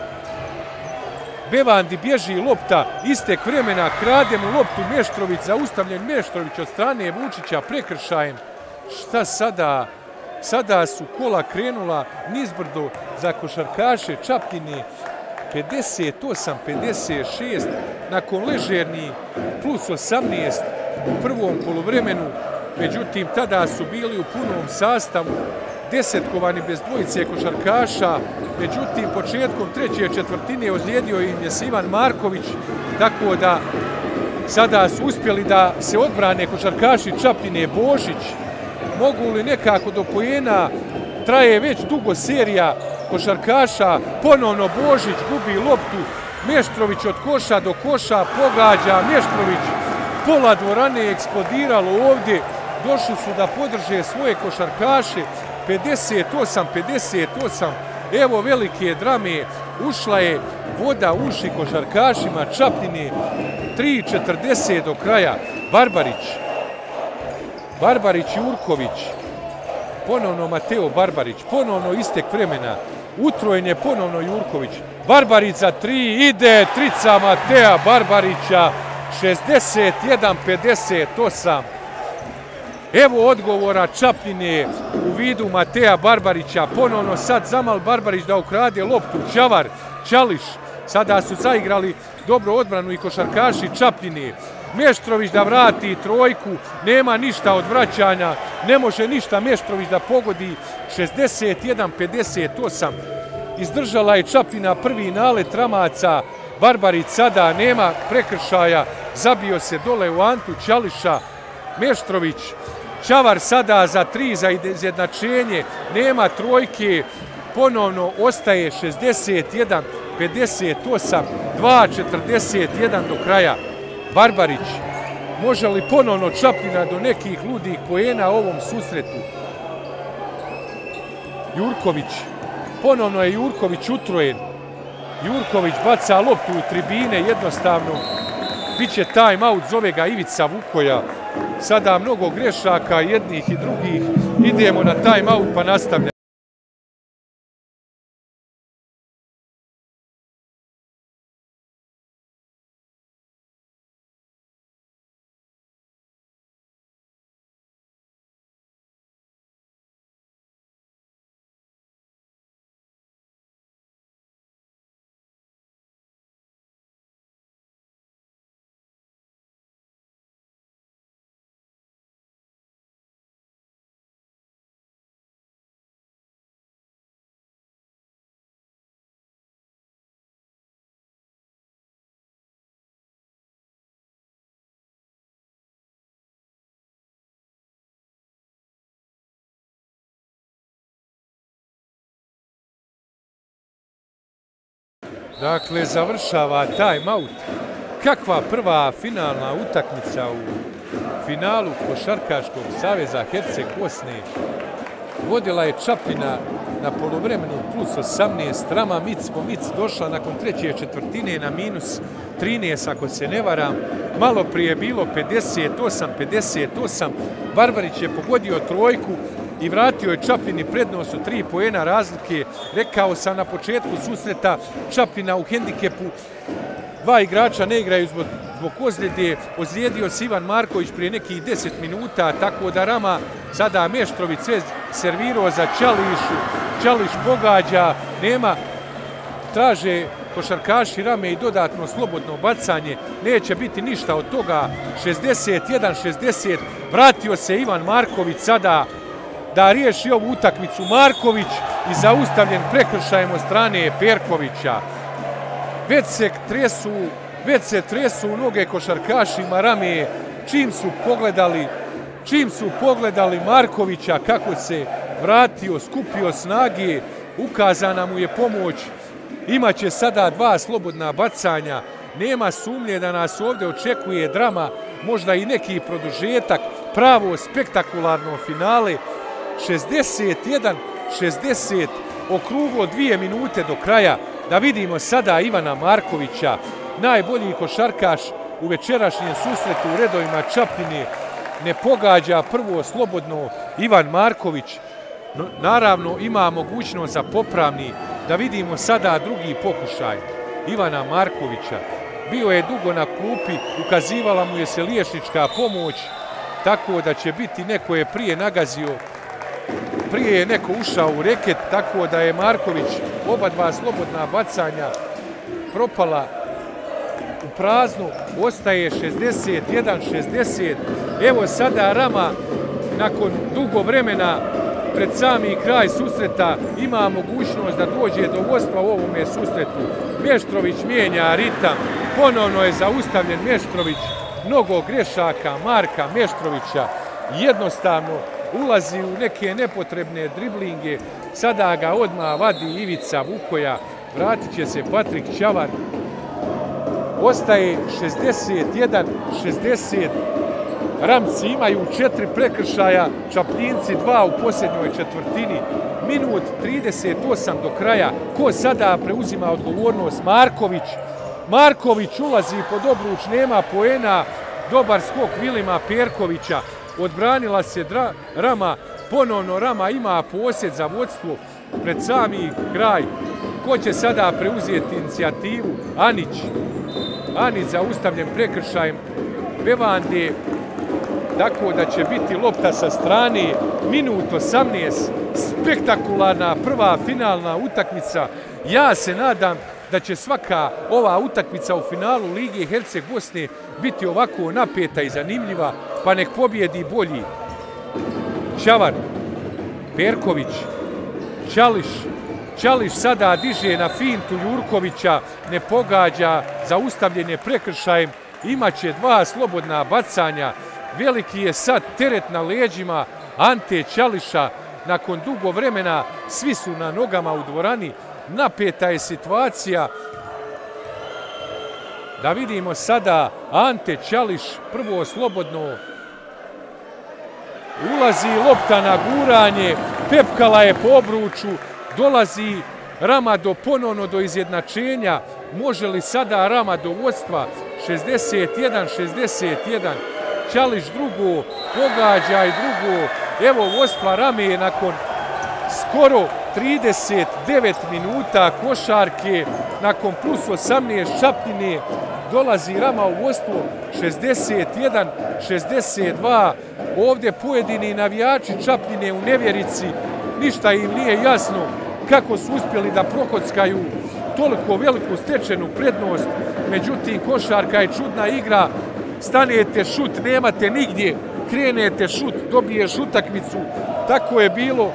Bevandi bježi lopta, istek vremena, krade mu loptu Meštrović, zaustavljen Meštrović od strane Vučića prekršajem. Šta sada? Sada su kola krenula nizbrdo za košarkaše Čapljine 58-56, nakon ležerni plus 18 u prvom polovremenu, međutim tada su bili u punom sastavu desetkovani bez dvojice košarkaša, međutim početkom treće četvrtine ozlijedio im je Sivan Marković, tako da sada su uspjeli da se odbrane košarkaši Čapljine Božić, mogu li nekako do pojena, traje već dugo serija košarkaša, ponovno Božić gubi loptu, Meštrović od koša do koša pogađa, Meštrović. Pola dvorane je eksplodiralo ovdje, došli su da podrže svoje košarkaše, 58-58, evo velike drame, ušla je voda uši košarkašima Čapljine, 3.40 do kraja, Barbarić, Barbarić Jurković, ponovno Mateo Barbarić, ponovno istek vremena, utrojen je ponovno Jurković, Barbarić za ide trica Matea Barbarića, 61-58, Evo odgovora Čapljine u vidu Mateja Barbarića. Ponovno sad Zamal Barbarić da ukrade loptu. Čavar, Čališ. Sada su zaigrali dobro odbranu i košarkaši Čapljine. Meštrović da vrati trojku. Nema ništa od vraćanja. Ne može ništa Meštrović da pogodi. 61-58. Izdržala je Čapljina prvi nalet Ramaca. Barbarić sada nema prekršaja. Zabio se dole u Antu Čališa. Meštrović Čavar sada za tri za izjednačenje, nema trojke, ponovno ostaje 61, 58, 2, 41 do kraja. Barbarić, može li ponovno Čapljina do nekih ludih pojena ovom susretu? Jurković, ponovno je Jurković utrojen. Jurković baca loptu u tribine, jednostavno. Biće time out, zove ga Ivica Vukoja sada mnogo grešaka jednih i drugih. Idemo na time out pa nastavljamo. Dakle, završava time out. Kakva prva finalna utakmica u finalu Košarkaškog saveza Herceg Bosne. Vodila je Čapina na polovremenu plus 18. Rama Mic po Mic došla nakon treće četvrtine na minus 13, ako se ne varam. Malo prije bilo 58-58. Barbarić je pogodio trojku, i vratio je Čapljini prednost od tri poena razlike. Rekao sam na početku susreta Čapljina u hendikepu. Dva igrača ne igraju zbog, zbog ozljede. Ozlijedio se Ivan Marković prije nekih deset minuta, tako da Rama sada Meštrović sve servirao za Čališu. Čališ pogađa, nema, traže košarkaši Rame i dodatno slobodno bacanje. Neće biti ništa od toga. 61-60, vratio se Ivan Marković sada da riješi ovu utakmicu. Marković i zaustavljen prekršajem od strane Perkovića. već se tresu, već se tresu noge košarkašima rame, čim su pogledali, čim su pogledali Markovića kako se vratio, skupio snage, ukazana mu je pomoć, imaće sada dva slobodna bacanja, nema sumnje da nas ovdje očekuje drama, možda i neki produžetak, pravo spektakularno finale, 61-60, okruglo dvije minute do kraja, da vidimo sada Ivana Markovića, najbolji košarkaš u večerašnjem susretu u redovima Čapljine, ne pogađa prvo slobodno Ivan Marković, naravno ima mogućnost za popravni, da vidimo sada drugi pokušaj Ivana Markovića, bio je dugo na klupi, ukazivala mu je se liješnička pomoć, tako da će biti neko je prije nagazio, prije je neko ušao u reket, tako da je Marković oba dva slobodna bacanja propala u praznu, ostaje 61-60. Evo sada Rama, nakon dugo vremena, pred sami kraj susreta, ima mogućnost da dođe do vodstva u ovome susretu. Mještrović mijenja ritam, ponovno je zaustavljen Mještrović, mnogo grešaka Marka Mještrovića, jednostavno ulazi u neke nepotrebne driblinge, sada ga odmah vadi Ivica Vukoja, vratit će se Patrik Ćavar, ostaje 61-60, Ramci imaju četiri prekršaja, Čapljinci dva u posljednjoj četvrtini, minut 38 do kraja, ko sada preuzima odgovornost? Marković, Marković ulazi pod obruč, nema poena, dobar skok Vilima Perkovića, odbranila se Rama, ponovno Rama ima posjed za vodstvo pred sami kraj. Ko će sada preuzeti inicijativu? Anić. Anić za ustavljen prekršajem Bevande, tako da će biti lopta sa strane. Minut 18, spektakularna prva finalna utakmica. Ja se nadam da će svaka ova utakmica u finalu Lige Herceg Bosne biti ovako napeta i zanimljiva, pa nek pobjedi bolji. Čavar, Perković, Čališ, Čališ sada diže na fintu Jurkovića, ne pogađa zaustavljen je prekršajem, imaće dva slobodna bacanja, veliki je sad teret na leđima Ante Čališa, nakon dugo vremena svi su na nogama u dvorani, napeta je situacija. Da vidimo sada Ante Ćališ, prvo slobodno. Ulazi lopta na guranje, pepkala je po obruču, dolazi Ramado ponovno do izjednačenja, može li sada Rama do vodstva 61-61, Ćališ drugo, pogađa i drugo, evo vodstva Rame nakon skoro 39 minuta košarke, nakon plus 18 Šaptine, dolazi Rama u vodstvo 61-62. Ovdje pojedini navijači Čapljine u nevjerici, ništa im nije jasno kako su uspjeli da prokockaju toliko veliku stečenu prednost. Međutim, košarka je čudna igra, stanete šut, nemate nigdje, krenete šut, dobiješ utakmicu. Tako je bilo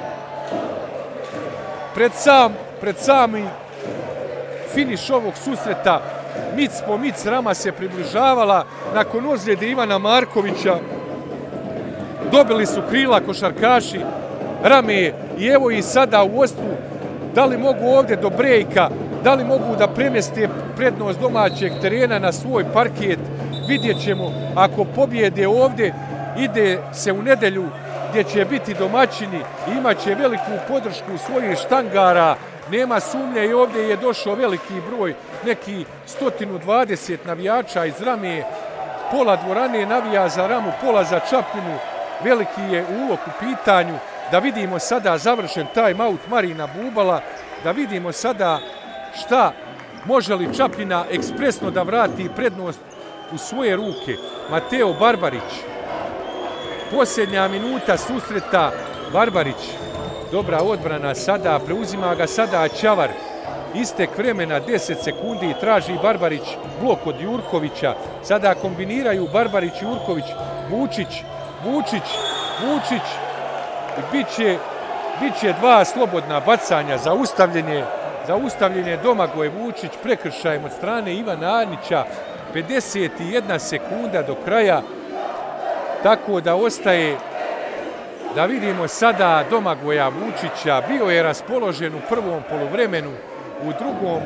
pred sam, pred sami finiš ovog susreta, mic po mic Rama se približavala nakon ozljede Ivana Markovića. Dobili su krila košarkaši Rame i evo i sada u ostru da li mogu ovdje do brejka, da li mogu da premeste prednost domaćeg terena na svoj parket, vidjet ćemo ako pobjede ovdje, ide se u nedelju gdje će biti domaćini i imaće veliku podršku svojih štangara. Nema sumnje i ovdje je došao veliki broj, neki 120 navijača iz Rame. Pola dvorane navija za Ramu, pola za Čapljinu. Veliki je ulog u pitanju. Da vidimo sada završen taj maut Marina Bubala. Da vidimo sada šta može li Čapljina ekspresno da vrati prednost u svoje ruke. Mateo Barbarić posljednja minuta susreta Barbarić. Dobra odbrana sada, preuzima ga sada Čavar. Istek vremena 10 sekundi traži Barbarić blok od Jurkovića. Sada kombiniraju Barbarić i Jurković. Vučić, Vučić, Vučić. Biće, biće dva slobodna bacanja za ustavljenje Zaustavljen je Domagoje Vučić prekršajem od strane Ivana Arnića. 51 sekunda do kraja. Tako da ostaje da vidimo sada Domagoja Vučića. Bio je raspoložen u prvom polovremenu, u drugom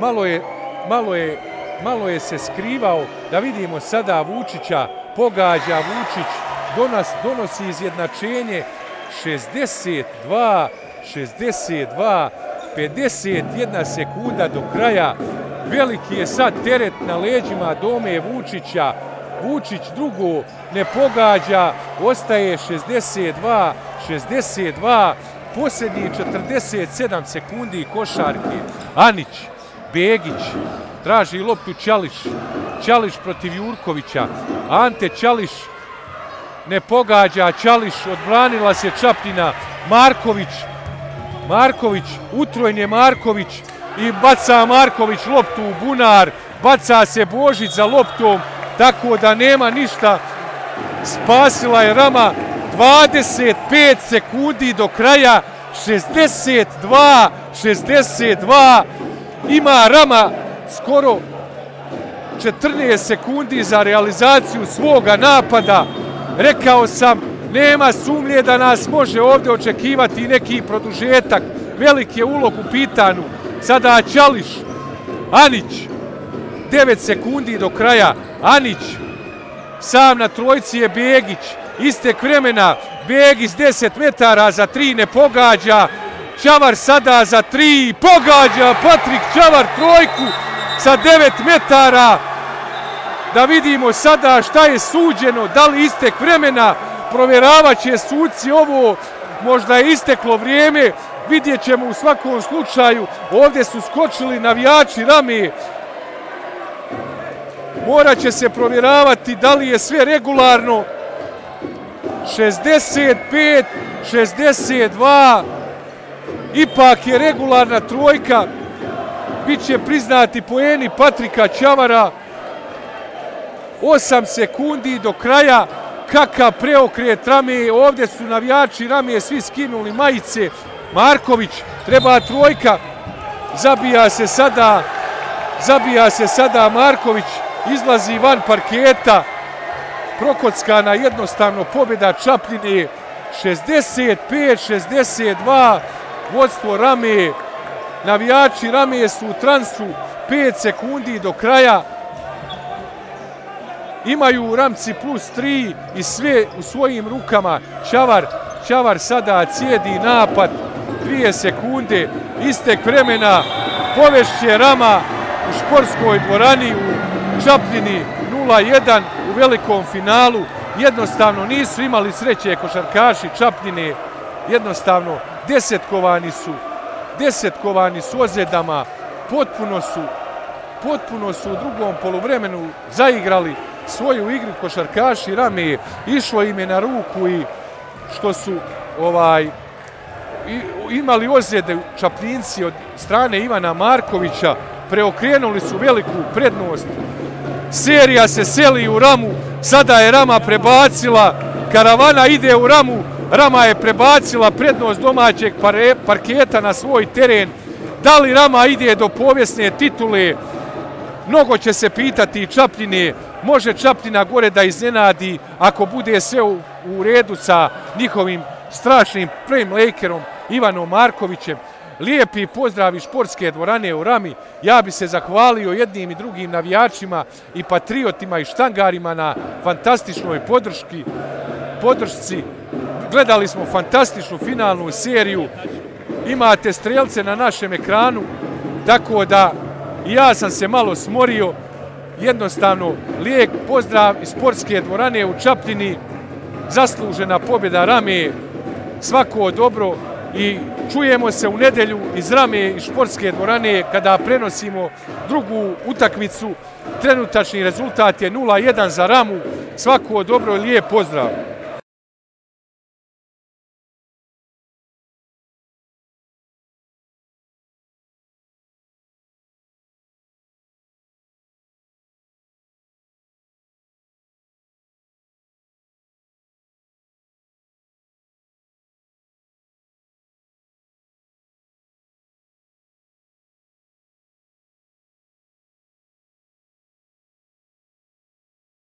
malo je, malo je, malo je se skrivao. Da vidimo sada Vučića, pogađa Vučić, donas, donosi izjednačenje 62, 62, 51 sekunda do kraja. Veliki je sad teret na leđima Dome Vučića. Vučić drugo ne pogađa, ostaje 62, 62, posljednji 47 sekundi košarke. Anić, Begić, traži loptu Ćališ, Ćališ protiv Jurkovića, Ante Ćališ ne pogađa, Ćališ odbranila se Čapljina, Marković, Marković, utrojen je Marković i baca Marković loptu u bunar, baca se Božić za loptom, tako da nema ništa. Spasila je Rama 25 sekundi do kraja, 62, 62. Ima Rama skoro 14 sekundi za realizaciju svoga napada. Rekao sam, nema sumlje da nas može ovdje očekivati neki produžetak. Velik je ulog u pitanu. Sada Ćališ, Anić, 9 sekundi do kraja. Anić, sam na trojci je Begić. Istek vremena, Begić 10 metara za tri ne pogađa. Čavar sada za tri pogađa. Patrik Čavar trojku sa 9 metara. Da vidimo sada šta je suđeno, da li istek vremena, provjeravat će suci ovo, možda je isteklo vrijeme, vidjet ćemo u svakom slučaju, ovdje su skočili navijači rame, morat će se provjeravati da li je sve regularno, 65, 62, ipak je regularna trojka, bit će priznati poeni Patrika Ćavara, 8 sekundi do kraja, kakav preokret rame, ovdje su navijači rame, svi skinuli majice, Marković, treba trojka, zabija se sada, zabija se sada Marković, izlazi van parketa, prokockana jednostavno pobjeda Čapljine, 65-62, vodstvo Rame, navijači Rame su u transu 5 sekundi do kraja, imaju ramci plus 3 i sve u svojim rukama. Čavar, Čavar sada cijedi napad, 2 sekunde, istek vremena, povešće Rama u šporskoj dvorani u Čapljini 0-1 u velikom finalu. Jednostavno nisu imali sreće košarkaši Čapljine, jednostavno desetkovani su, desetkovani su ozljedama. potpuno su, potpuno su u drugom polovremenu zaigrali svoju igru košarkaši rame išlo im je na ruku i što su ovaj imali ozljede čapljinci od strane Ivana Markovića, preokrenuli su veliku prednost. Serija se seli u Ramu, sada je Rama prebacila, karavana ide u Ramu, Rama je prebacila prednost domaćeg parketa na svoj teren. Da li Rama ide do povijesne titule? Mnogo će se pitati Čapljine, može Čapljina gore da iznenadi ako bude sve u, u redu sa njihovim strašnim premlejkerom Ivanom Markovićem. Lijepi pozdrav iz športske dvorane u Rami. Ja bi se zahvalio jednim i drugim navijačima i patriotima i štangarima na fantastičnoj podrški, podršci. Gledali smo fantastičnu finalnu seriju. Imate strelce na našem ekranu, tako da ja sam se malo smorio jednostavno lijek, pozdrav iz sportske dvorane u Čapljini, zaslužena pobjeda Rame, svako dobro i čujemo se u nedelju iz Rame i športske dvorane kada prenosimo drugu utakmicu. Trenutačni rezultat je 0-1 za Ramu, svako dobro i lijep pozdrav.